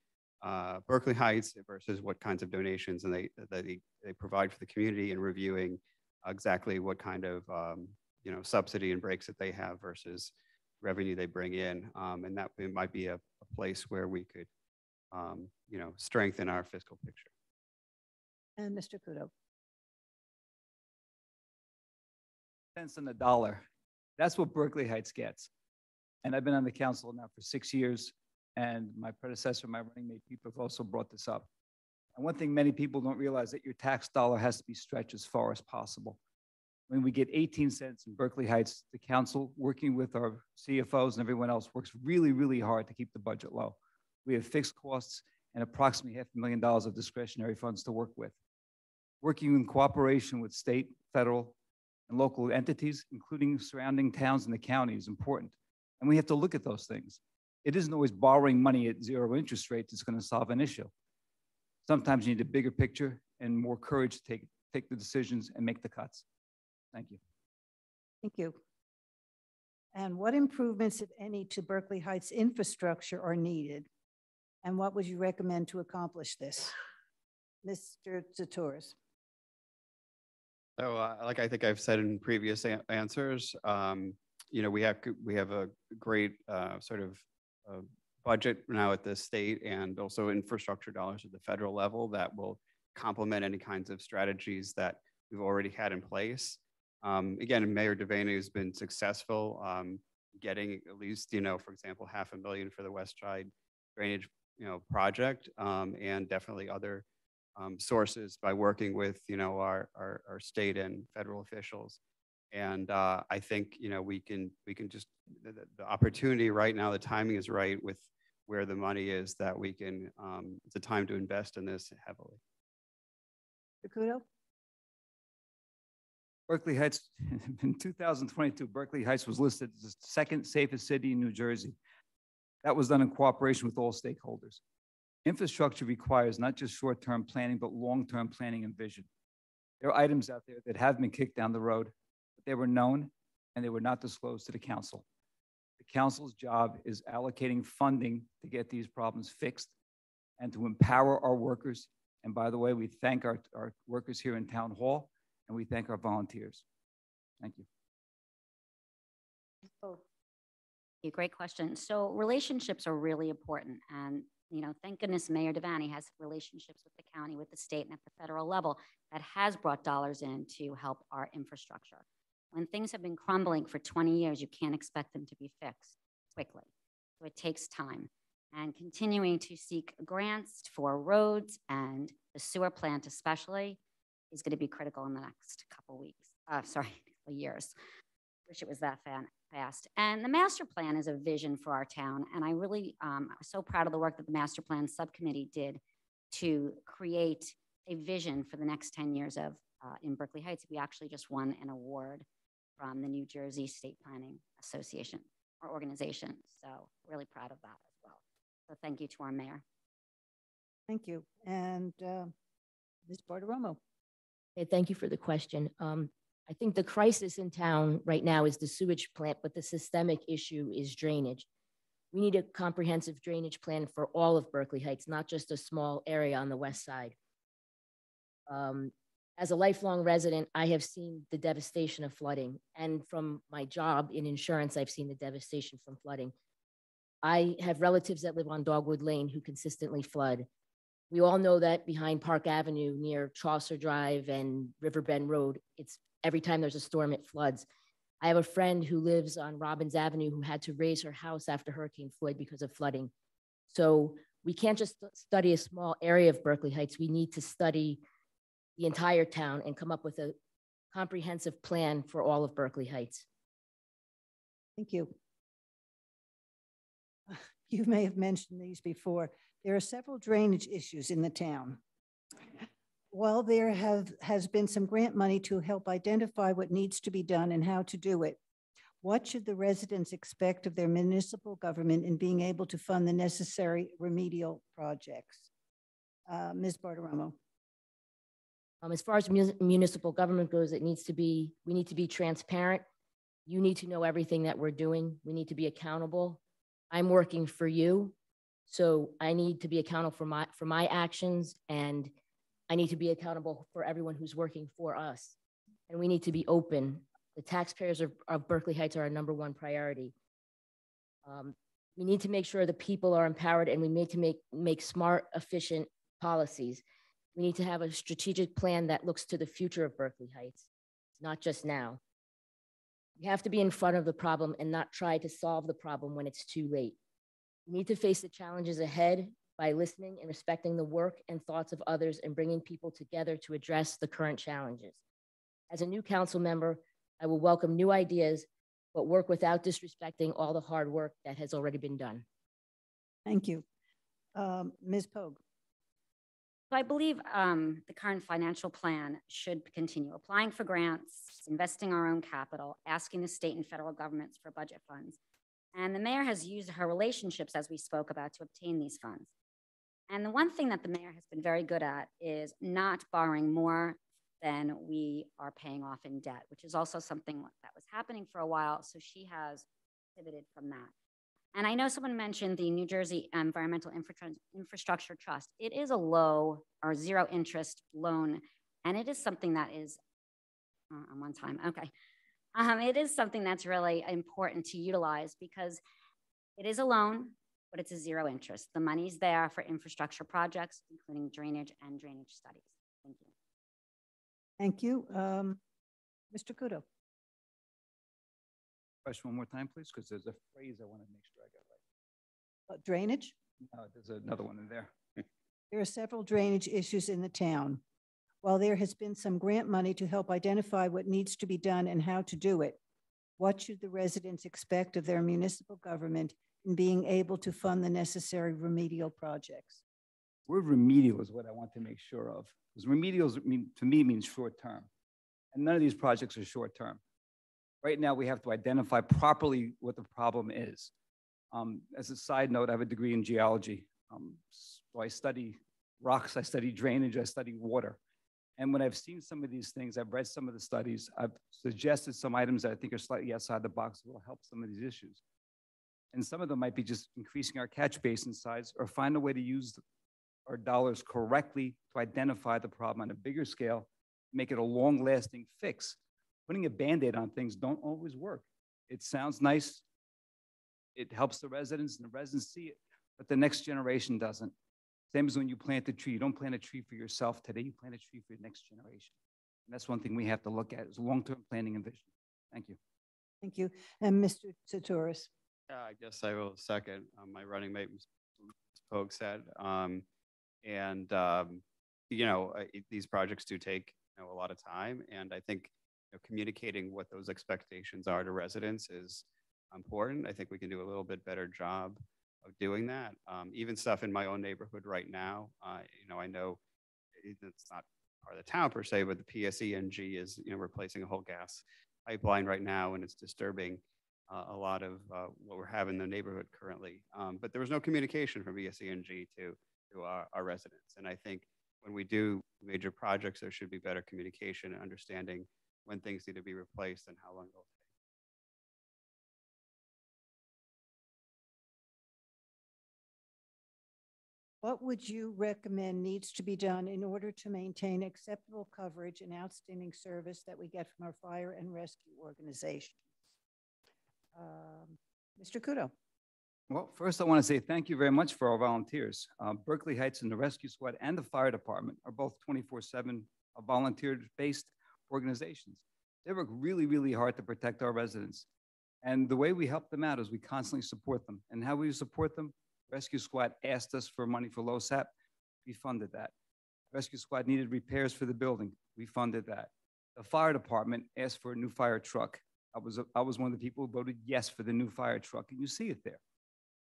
uh, Berkeley Heights versus what kinds of donations and they, they, they provide for the community and reviewing exactly what kind of um, you know subsidy and breaks that they have versus revenue they bring in. Um, and that might be a, a, place where we could um, you know strengthen our fiscal picture. And Mr. Couto. Cents on the dollar. That's what Berkeley Heights gets. And I've been on the council now for six years, and my predecessor, my running mate, people have also brought this up. And one thing many people don't realize that your tax dollar has to be stretched as far as possible. When we get 18 cents in Berkeley Heights, the council, working with our CFOs and everyone else, works really, really hard to keep the budget low. We have fixed costs and approximately half a million dollars of discretionary funds to work with. Working in cooperation with state, federal, and local entities, including surrounding towns and the county, is important. And we have to look at those things. It isn't always borrowing money at zero interest rates that's going to solve an issue. Sometimes you need a bigger picture and more courage to take, take the decisions and make the cuts. Thank you. Thank you. And what improvements, if any, to Berkeley Heights infrastructure are needed? And what would you recommend to accomplish this? Mr. Zatorres. So, uh, like I think I've said in previous answers, um, you know, we have, we have a great uh, sort of uh, budget now at the state and also infrastructure dollars at the federal level that will complement any kinds of strategies that we've already had in place. Um, Again, Mayor Devanney has been successful um, getting at least, you know, for example, half a million for the West Side drainage, you know, project um, and definitely other um, sources by working with, you know, our, our, our state and federal officials. And uh, I think, you know, we can, we can just, the, the- the opportunity right now, the timing is right with where the money is that we can, um, it's a time to invest in this heavily. Bakudo? Berkeley Heights, [LAUGHS] in 2022, Berkeley Heights was listed as the second safest city in New Jersey. That was done in cooperation with all stakeholders. Infrastructure requires not just short-term planning, but long-term planning and vision. There are items out there that have been kicked down the road, but they were known and they were not disclosed to the council. The council's job is allocating funding to get these problems fixed and to empower our workers. And by the way, we thank our, our workers here in Town Hall and we thank our volunteers. Thank you. you. Great question. So relationships are really important. And, you know, thank goodness Mayor Devanney has relationships with the county, with the state, and at the federal level that has brought dollars in to help our infrastructure. When things have been crumbling for 20 years, you can't expect them to be fixed quickly. So it takes time. And continuing to seek grants for roads and the sewer plant especially is going to be critical in the next couple weeks, uh, sorry, [LAUGHS] years. Wish it was that fan, fast. And the master plan is a vision for our town. And I really, um, I'm so proud of the work that the master plan subcommittee did to create a vision for the next 10 years of, uh, in Berkeley Heights. We actually just won an award from the New Jersey State Planning Association or organization. So really proud of that as well. So thank you to our mayor. Thank you. And uh, Ms. Bartiromo? Okay, thank you for the question. Um, I think the crisis in town right now is the sewage plant, but the systemic issue is drainage. We need a comprehensive drainage plan for all of Berkeley Heights, not just a small area on the west side. Um, as a lifelong resident, I have seen the devastation of flooding, and from my job in insurance, I've seen the devastation from flooding. I have relatives that live on Dogwood Lane who consistently flood. We all know that behind Park Avenue near Chaucer Drive and Riverbend Road, it's every time there's a storm, it floods. I have a friend who lives on Robbins Avenue who had to raise her house after Hurricane Floyd because of flooding. So we can't just study a small area of Berkeley Heights. We need to study the entire town and come up with a comprehensive plan for all of Berkeley Heights. Thank you. [LAUGHS] You may have mentioned these before. There are several drainage issues in the town. While there have, has been some grant money to help identify what needs to be done and how to do it, what should the residents expect of their municipal government in being able to fund the necessary remedial projects? Uh, Ms. Bartiromo? Um, as far as municipal government goes, it needs to be, we need to be transparent. You need to know everything that we're doing. We need to be accountable. I'm working for you. So I need to be accountable for my, for my actions and I need to be accountable for everyone who's working for us. And we need to be open. The taxpayers of, of Berkeley Heights are our number one priority. Um, we need to make sure the people are empowered and we need to make, make smart, efficient policies. We need to have a strategic plan that looks to the future of Berkeley Heights, not just now. We have to be in front of the problem and not try to solve the problem when it's too late. We need to face the challenges ahead by listening and respecting the work and thoughts of others and bringing people together to address the current challenges. As a new council member, I will welcome new ideas, but work without disrespecting all the hard work that has already been done. Thank you. Um, Ms. Pogue? So I believe um, the current financial plan should continue applying for grants, investing our own capital, asking the state and federal governments for budget funds. And the mayor has used her relationships, as we spoke about, to obtain these funds. And the one thing that the mayor has been very good at is not borrowing more than we are paying off in debt, which is also something that was happening for a while. So she has pivoted from that. And I know someone mentioned the New Jersey Environmental Infrastructure Trust. It is a low or zero interest loan, and it is something that is, uh, on one time, okay. Um, it is something that's really important to utilize because it is a loan, but it's a zero interest. The money's there for infrastructure projects, including drainage and drainage studies. Thank you. Thank you. Um, Mr. Couto. Question one more time, please, because there's a phrase I want to make sure I got right. Uh, Drainage? No, there's another one in there. There are several drainage issues in the town. While there has been some grant money to help identify what needs to be done and how to do it, what should the residents expect of their municipal government in being able to fund the necessary remedial projects? Word remedial is what I want to make sure of. Because remedials mean, to me means short term. And none of these projects are short term. Right now, we have to identify properly what the problem is. Um, as a side note, I have a degree in geology. Um, so I study rocks, I study drainage, I study water. And when I've seen some of these things, I've read some of the studies, I've suggested some items that I think are slightly outside the box that will help some of these issues. And some of them might be just increasing our catch basin size or find a way to use our dollars correctly to identify the problem on a bigger scale, make it a long lasting fix. Putting a band aid on things don't always work. It sounds nice, it helps the residents and the residents see it, but the next generation doesn't. Same as when you plant a tree. You don't plant a tree for yourself today, you plant a tree for your next generation. And that's one thing we have to look at is long-term planning and vision. Thank you. Thank you. And Mr. Satoris. Yeah, I guess I will second um, my running mate, Ms. Pogue said. Um, and, um, you know, uh, it- these projects do take, you know, a lot of time. And I think you know, communicating what those expectations are to residents is important. I think we can do a little bit better job of doing that. Um, even stuff in my own neighborhood right now, uh, you know, I know it's not part of the town per se, but the PSE&G is, you know, replacing a whole gas pipeline right now, and it's disturbing uh, a lot of uh, what we're having in the neighborhood currently. Um, but there was no communication from PSE&G to to our, our residents, and I think when we do major projects, there should be better communication and understanding when things need to be replaced and how long it'll What would you recommend needs to be done in order to maintain acceptable coverage and outstanding service that we get from our fire and rescue organizations? Um, Mr. Couto. Well, first I want to say thank you very much for our volunteers. Uh, Berkeley Heights and the Rescue Squad and the Fire Department are both 24/7 volunteer-based organizations. They work really, really hard to protect our residents. And the way we help them out is we constantly support them. And how we support them? Rescue Squad asked us for money for LoSAP. We funded that. Rescue Squad needed repairs for the building. We funded that. The fire department asked for a new fire truck. I was, I was one of the people who voted yes for the new fire truck, and you see it there.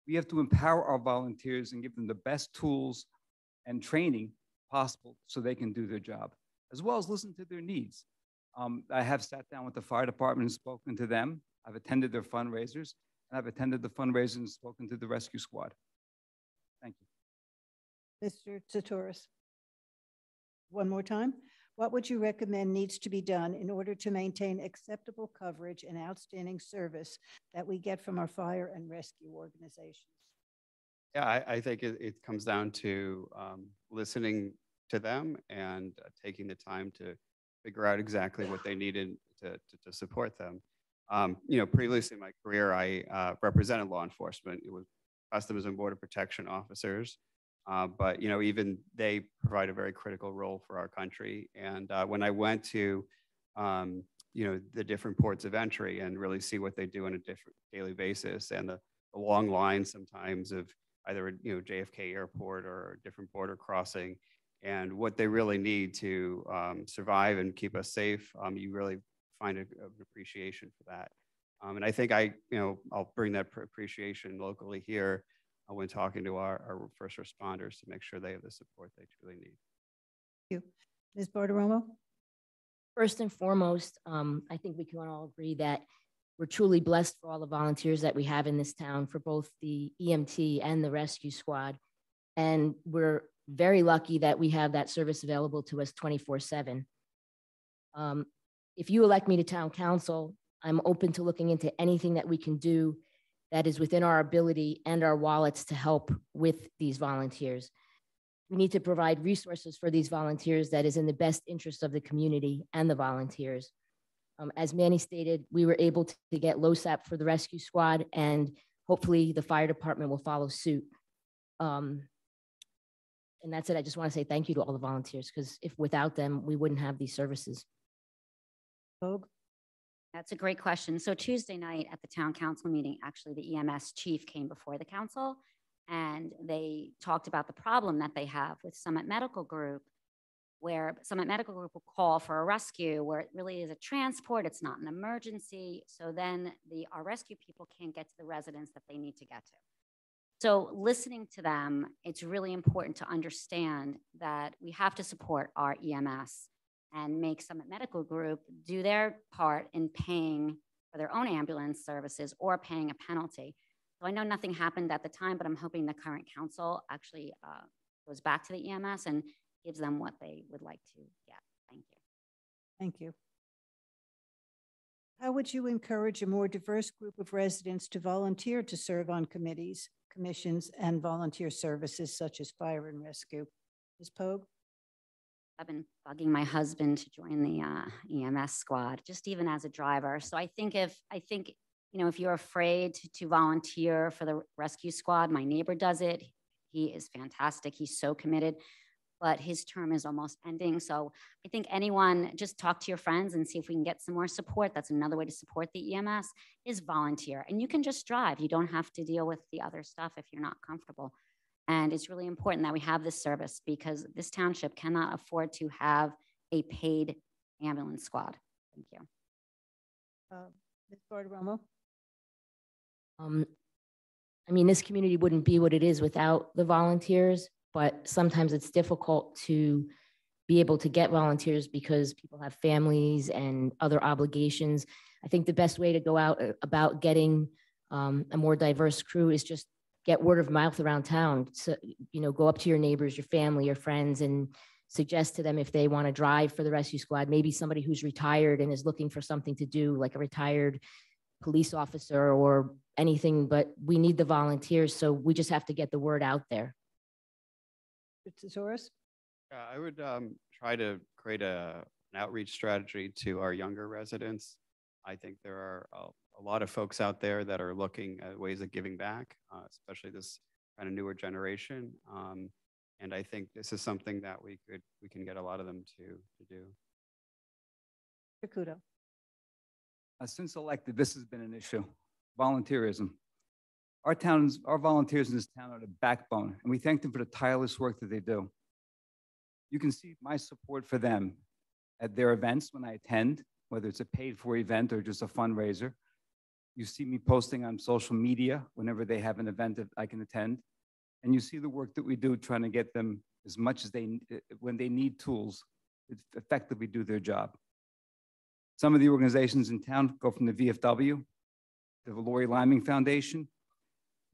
We have to empower our volunteers and give them the best tools and training possible so they can do their job, as well as listen to their needs. Um, I have sat down with the fire department and spoken to them. I've attended their fundraisers, and I've attended the fundraisers and spoken to the rescue squad. Thank you. Mr. Satoris. One more time. What would you recommend needs to be done in order to maintain acceptable coverage and outstanding service that we get from our fire and rescue organizations? Yeah, I, I think it, it comes down to um, listening to them and uh, taking the time to figure out exactly what they needed to, to, to support them. Um, you know, previously in my career, I uh, represented law enforcement. It was Customs and Border Protection officers. Uh, but you know, even they provide a very critical role for our country. And uh, when I went to, um, you know, the different ports of entry and really see what they do on a different daily basis, and the, the long lines sometimes of either you know JFK Airport or a different border crossing, and what they really need to um, survive and keep us safe, um, you really find a, an appreciation for that. Um, and I think I, you know, I'll bring that appreciation locally here uh, when talking to our, our first responders to make sure they have the support they truly need. Thank you. Ms. Bartiromo? First and foremost, um, I think we can all agree that we're truly blessed for all the volunteers that we have in this town for both the EMT and the rescue squad. And we're very lucky that we have that service available to us 24 7. If you elect me to town council, I'm open to looking into anything that we can do that is within our ability and our wallets to help with these volunteers. We need to provide resources for these volunteers that is in the best interest of the community and the volunteers. Um, as Manny stated, we were able to, to get LoSAP for the rescue squad and hopefully the fire department will follow suit. Um, and that's it. I just want to say thank you to all the volunteers because if without them, we wouldn't have these services. Pogue? That's a great question. So Tuesday night at the town council meeting, actually the EMS chief came before the council and they talked about the problem that they have with Summit Medical Group, where Summit Medical Group will call for a rescue where it really is a transport, it's not an emergency. So then the our rescue people can't get to the residents that they need to get to. So listening to them, it's really important to understand that we have to support our EMS and make Summit Medical Group do their part in paying for their own ambulance services or paying a penalty. So I know nothing happened at the time, but I'm hoping the current council actually uh, goes back to the EMS and gives them what they would like to get. Thank you. Thank you. How would you encourage a more diverse group of residents to volunteer to serve on committees, commissions, and volunteer services such as fire and rescue? Ms. Pogue? I've been bugging my husband to join the uh, EMS squad, just even as a driver. So I think if I think you know if you're afraid to, volunteer for the rescue squad, my neighbor does it. He is fantastic. He's so committed, but his term is almost ending. So I think anyone just talk to your friends and see if we can get some more support. That's another way to support the EMS is volunteer, and you can just drive. You don't have to deal with the other stuff if you're not comfortable. And it's really important that we have this service because this township cannot afford to have a paid ambulance squad. Thank you. Uh, Ms. Bartiromo? Um, I mean, this community wouldn't be what it is without the volunteers, but sometimes it's difficult to be able to get volunteers because people have families and other obligations. I think the best way to go out uh, about getting um, a more diverse crew is just get word of mouth around town. So, you know, go up to your neighbors, your family, your friends, and suggest to them if they want to drive for the rescue squad, maybe somebody who's retired and is looking for something to do, like a retired police officer or anything, but we need the volunteers. So we just have to get the word out there. Tsatsouras? Yeah, I would um, try to create a, an outreach strategy to our younger residents. I think there are a, a lot of folks out there that are looking at ways of giving back, uh, especially this kind of newer generation. Um, and I think this is something that we could we can get a lot of them to to do. Couto? Uh, since elected, this has been an issue, volunteerism. Our towns, our volunteers in this town are the backbone, and we thank them for the tireless work that they do. You can see my support for them at their events when I attend, whether it's a paid for event or just a fundraiser. You see me posting on social media whenever they have an event that I can attend. And you see the work that we do trying to get them as much as they, when they need tools, to effectively do their job. Some of the organizations in town go from the VFW, the Lori Liming Foundation,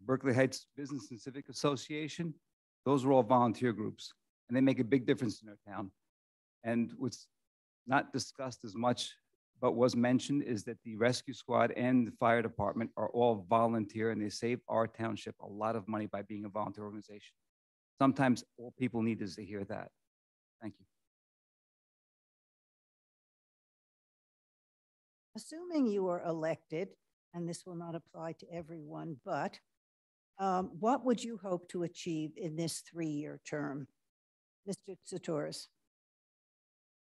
Berkeley Heights Business and Civic Association. Those are all volunteer groups, and they make a big difference in our town. And what's not discussed as much, but was mentioned, is that the rescue squad and the fire department are all volunteer, and they save our township a lot of money by being a volunteer organization. Sometimes all people need is to hear that. Thank you. Assuming you are elected, and this will not apply to everyone, but um, what would you hope to achieve in this three-year term? Mr. Satoris.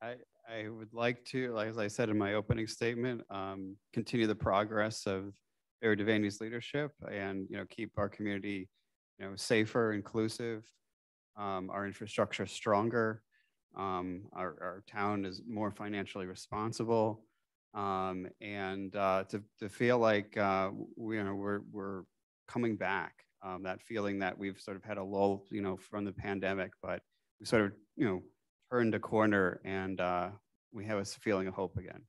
I, I would like to, like as I said in my opening statement, um, continue the progress of Mayor Devanney's leadership and, you know, keep our community, you know, safer, inclusive, um, our infrastructure stronger, um, our, our town is more financially responsible, um, and uh, to, to feel like uh, we, you know, we're, we're coming back. Um, that feeling that we've sort of had a lull, you know, from the pandemic, but we sort of, you know, turned a corner and uh, we have a feeling of hope again.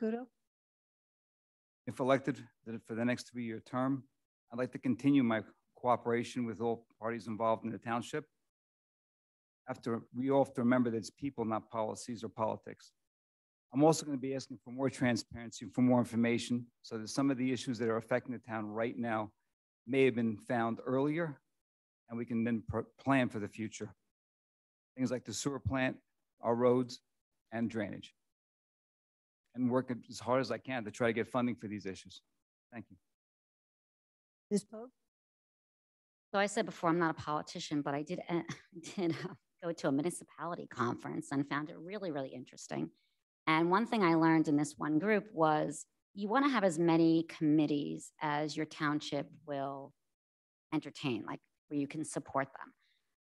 Couto? If elected for the next three-year term, I'd like to continue my cooperation with all parties involved in the township. After, we all have to remember that it's people, not policies or politics. I'm also going to be asking for more transparency, for more information, so that some of the issues that are affecting the town right now may have been found earlier, and we can then pr- plan for the future. Things like the sewer plant, our roads, and drainage. And work as hard as I can to try to get funding for these issues. Thank you. Ms. Pogue? So I said before, I'm not a politician, but I did, [LAUGHS] uh, did uh, go to a municipality conference and found it really, really interesting. And one thing I learned in this one group was you want to have as many committees as your township will entertain, like where you can support them.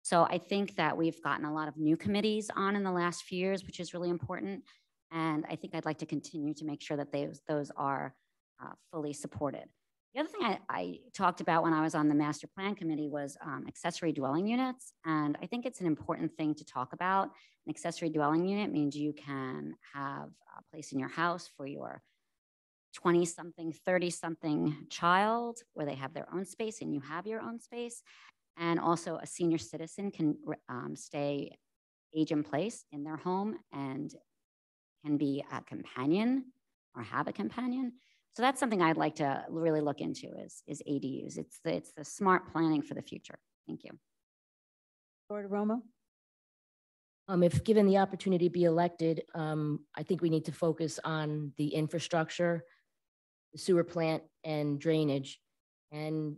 So I think that we've gotten a lot of new committees on in the last few years, which is really important. And I think I'd like to continue to make sure that those, those are uh, fully supported. The other thing I, I talked about when I was on the master plan committee was um, accessory dwelling units. And I think it's an important thing to talk about. An accessory dwelling unit means you can have a place in your house for your 20 something, 30 something child where they have their own space and you have your own space. And also, a senior citizen can um, stay age in place in their home and can be a companion or have a companion. So that's something I'd like to really look into is, is ADUs. It's the, it's the smart planning for the future. Thank you. Bartiromo? Um, if given the opportunity to be elected, um, I think we need to focus on the infrastructure, the sewer plant and drainage. And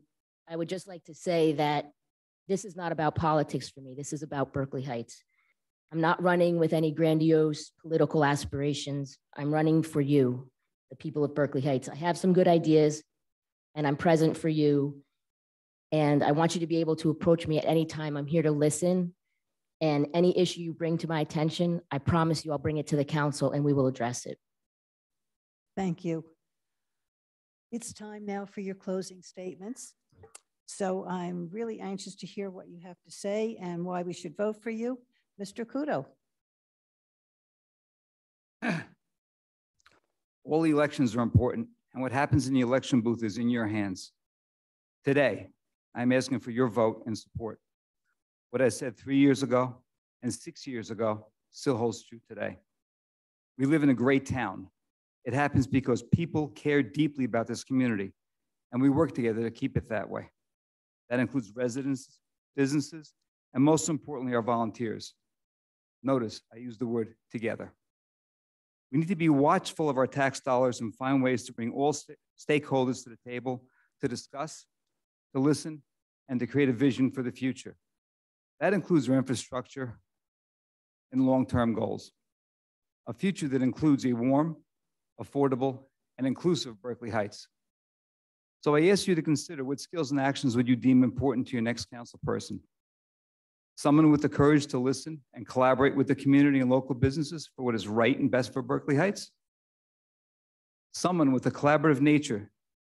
I would just like to say that this is not about politics for me. This is about Berkeley Heights. I'm not running with any grandiose political aspirations. I'm running for you, the people of Berkeley Heights. I have some good ideas and I'm present for you. And I want you to be able to approach me at any time. I'm here to listen. And any issue you bring to my attention, I promise you I'll bring it to the council and we will address it. Thank you. It's time now for your closing statements. So I'm really anxious to hear what you have to say and why we should vote for you. Mr. Couto. [CLEARS THROAT] All elections are important, and what happens in the election booth is in your hands. Today, I'm asking for your vote and support. What I said three years ago and six years ago still holds true today. We live in a great town. It happens because people care deeply about this community, and we work together to keep it that way. That includes residents, businesses, and most importantly, our volunteers. Notice I use the word together. We need to be watchful of our tax dollars and find ways to bring all st stakeholders to the table to discuss, to listen, and to create a vision for the future. That includes our infrastructure and long-term goals. A future that includes a warm, affordable, and inclusive Berkeley Heights. So I ask you to consider what skills and actions would you deem important to your next council person? Someone with the courage to listen and collaborate with the community and local businesses for what is right and best for Berkeley Heights? Someone with a collaborative nature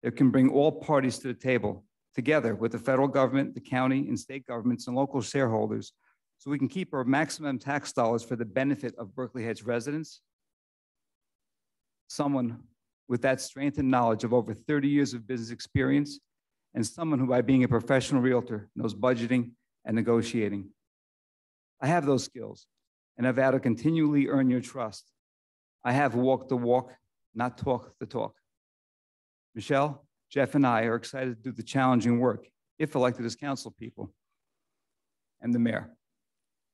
that can bring all parties to the table together with the federal government, the county and state governments and local shareholders so we can keep our maximum tax dollars for the benefit of Berkeley Heights residents? Someone with that strength and knowledge of over 30 years of business experience and someone who by being a professional realtor knows budgeting and negotiating. I have those skills and I've had to continually earn your trust. I have walked the walk, not talk the talk. Michelle, Jeff, and I are excited to do the challenging work if elected as council people and the mayor.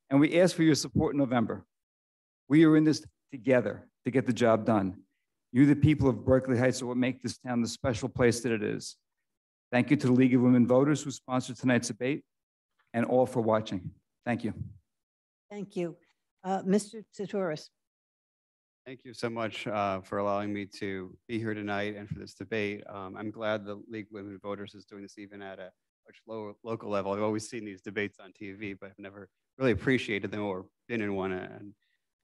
And we ask for your support in November. We are in this together to get the job done. You, the people of Berkeley Heights, are what make this town the special place that it is. Thank you to the League of Women Voters who sponsored tonight's debate and all for watching. Thank you. Thank you. Uh, Mr. Satoris. Thank you so much uh, for allowing me to be here tonight and for this debate. Um, I'm glad the League of Women Voters is doing this even at a much lower local level. I've always seen these debates on TV, but I've never really appreciated them or been in one and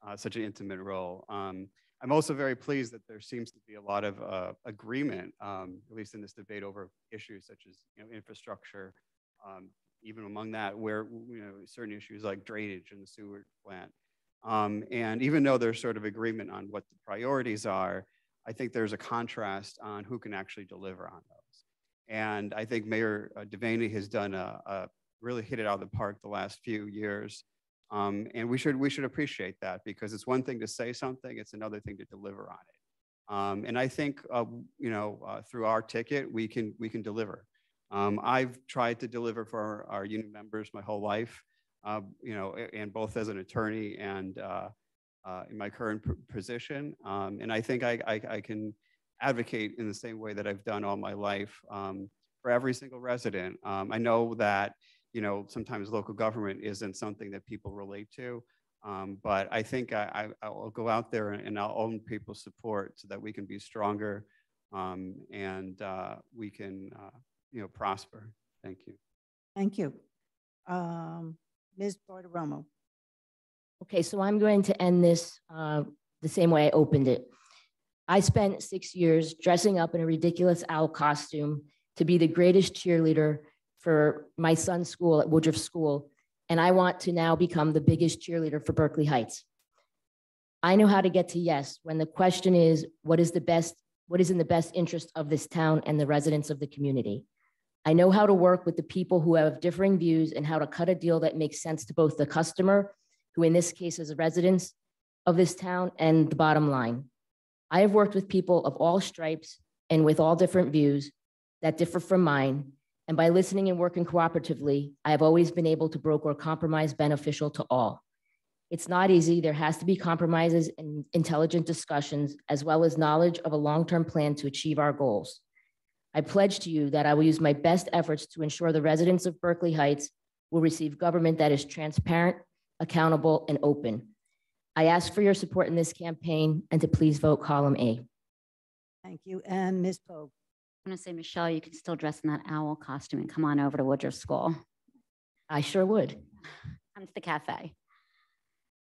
uh, such an intimate role. Um, I'm also very pleased that there seems to be a lot of uh, agreement, um, at least in this debate, over issues such as you know, infrastructure, um, even among that, where you know certain issues like drainage and the sewer plant. Um, and even though there's sort of agreement on what the priorities are, I think there's a contrast on who can actually deliver on those. And I think Mayor uh, Devanney has done a, a really hit it out of the park the last few years Um, and we should, we should appreciate that because it's one thing to say something, it's another thing to deliver on it. Um, and I think, uh, you know, uh, through our ticket, we can, we can deliver. Um, I've tried to deliver for our, union members my whole life, uh, you know, and both as an attorney and uh, uh, in my current position. Um, and I think I, I, I can advocate in the same way that I've done all my life um, for every single resident. Um, I know that, you know, sometimes local government isn't something that people relate to. Um, but I think I, I, I'll go out there and I'll own people's support so that we can be stronger um, and uh, we can, uh, you know, prosper. Thank you. Thank you. Um, Ms. Bartiromo. Okay, so I'm going to end this uh, the same way I opened it. I spent six years dressing up in a ridiculous owl costume to be the greatest cheerleader for my son's school at Woodruff School, and I want to now become the biggest cheerleader for Berkeley Heights. I know how to get to yes when the question is what is the best, what is in the best interest of this town and the residents of the community. I know how to work with the people who have differing views and how to cut a deal that makes sense to both the customer who in this case is a resident of this town, and the bottom line. I have worked with people of all stripes and with all different views that differ from mine. And by listening and working cooperatively, I have always been able to broker compromise beneficial to all. It's not easy. There has to be compromises and intelligent discussions, as well as knowledge of a long-term plan to achieve our goals. I pledge to you that I will use my best efforts to ensure the residents of Berkeley Heights will receive government that is transparent, accountable, and open. I ask for your support in this campaign and to please vote column A. Thank you. And Ms. Pogue. I'm going to say, Michelle, you can still dress in that owl costume and come on over to Woodruff School. I sure would. Come to the cafe.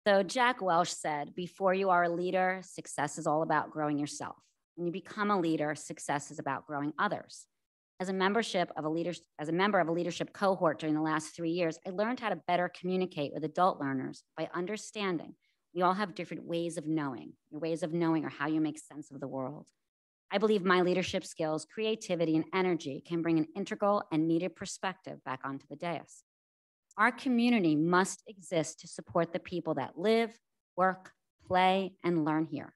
So Jack Welch said, before you are a leader, success is all about growing yourself. When you become a leader, success is about growing others. As a membership of a leader, as a member of a leadership cohort during the last three years, I learned how to better communicate with adult learners by understanding we all have different ways of knowing. Your ways of knowing are how you make sense of the world. I believe my leadership skills, creativity, and energy can bring an integral and needed perspective back onto the dais. Our community must exist to support the people that live, work, play, and learn here.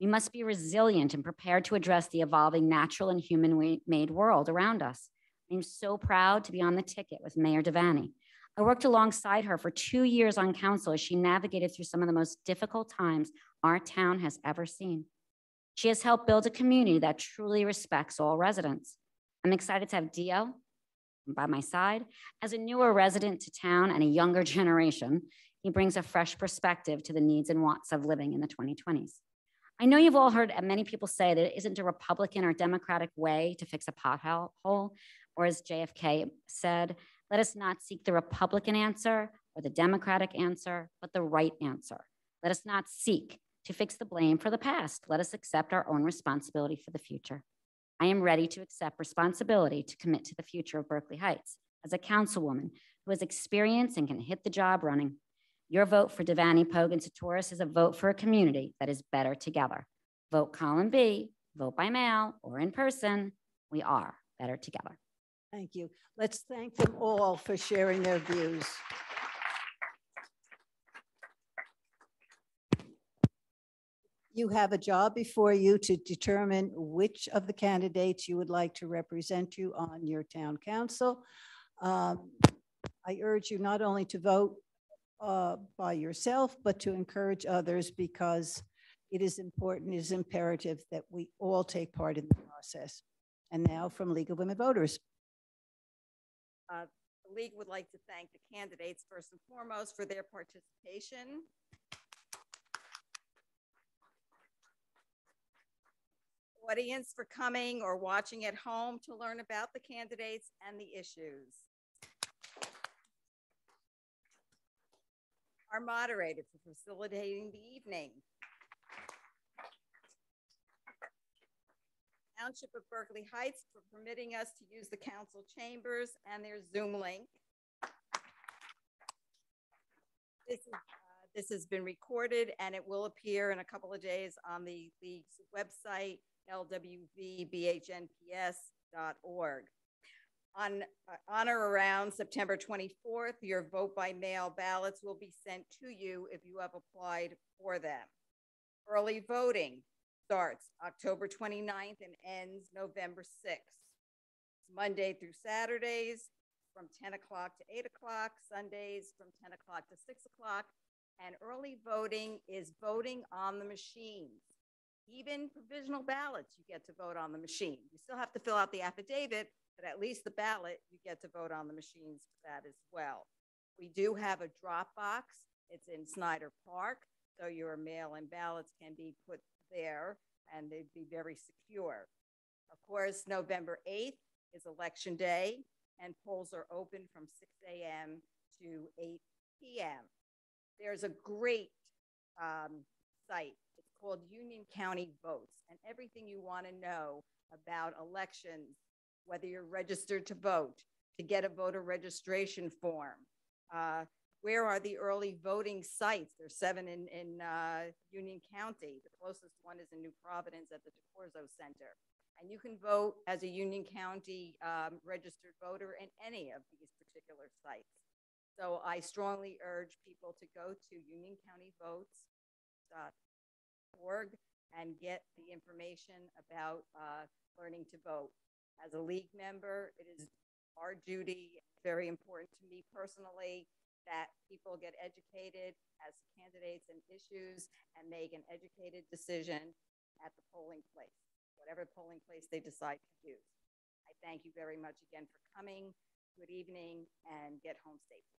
We must be resilient and prepared to address the evolving natural and human made world around us. I'm so proud to be on the ticket with Mayor Devanney. I worked alongside her for two years on council as she navigated through some of the most difficult times our town has ever seen. She has helped build a community that truly respects all residents. I'm excited to have Dio by my side. As a newer resident to town and a younger [LAUGHS] generation, he brings a fresh perspective to the needs and wants of living in the 2020s. I know you've all heard many people say that it isn't a Republican or Democratic way to fix a pothole, or as JFK said, let us not seek the Republican answer or the Democratic answer, but the right answer. Let us not seek to fix the blame for the past. Let us accept our own responsibility for the future. I am ready to accept responsibility to commit to the future of Berkeley Heights as a councilwoman who has experience and can hit the job running. Your vote for Devanney Pogue Satoris is a vote for a community that is better together. Vote column B, vote by mail or in person. We are better together. Thank you. Let's thank them all for sharing their views. You have a job before you to determine which of the candidates you would like to represent you on your town council. Um, I urge you not only to vote uh, by yourself, but to encourage others because it is important, it is imperative that we all take part in the process. And now from League of Women Voters. Uh, The league would like to thank the candidates first and foremost for their participation. Audience for coming or watching at home to learn about the candidates and the issues. Our moderator for facilitating the evening. Township of Berkeley Heights for permitting us to use the council chambers and their Zoom link. This, is, uh, this has been recorded and it will appear in a couple of days on the league's website, lwvbhnps.org. On, uh, on or around September 24th, your vote by mail ballots will be sent to you if you have applied for them. Early voting starts October 29th and ends November 6th. Monday through Saturdays from 10 o'clock to 8 o'clock, Sundays from 10 o'clock to 6 o'clock. And early voting is voting on the machines. Even provisional ballots, you get to vote on the machine. You still have to fill out the affidavit, but at least the ballot, you get to vote on the machines for that as well. We do have a drop box. It's in Snyder Park, so your mail-in ballots can be put there and they'd be very secure. Of course, November 8th is Election Day, and polls are open from 6 a.m. to 8 p.m. There's a great um, site. Called Union County Votes, and everything you want to know about elections, whether you're registered to vote, to get a voter registration form. Uh, where are the early voting sites? There's seven in, in uh, Union County. The closest one is in New Providence at the DeCorso Center. And you can vote as a Union County um, registered voter in any of these particular sites. So I strongly urge people to go to Union County unioncountyvotes.org and get the information about uh, learning to vote. As a league member, it is our duty, very important to me personally, that people get educated as candidates and issues and make an educated decision at the polling place whatever polling place they decide to use. I thank you very much again for coming. Good evening and get home safely.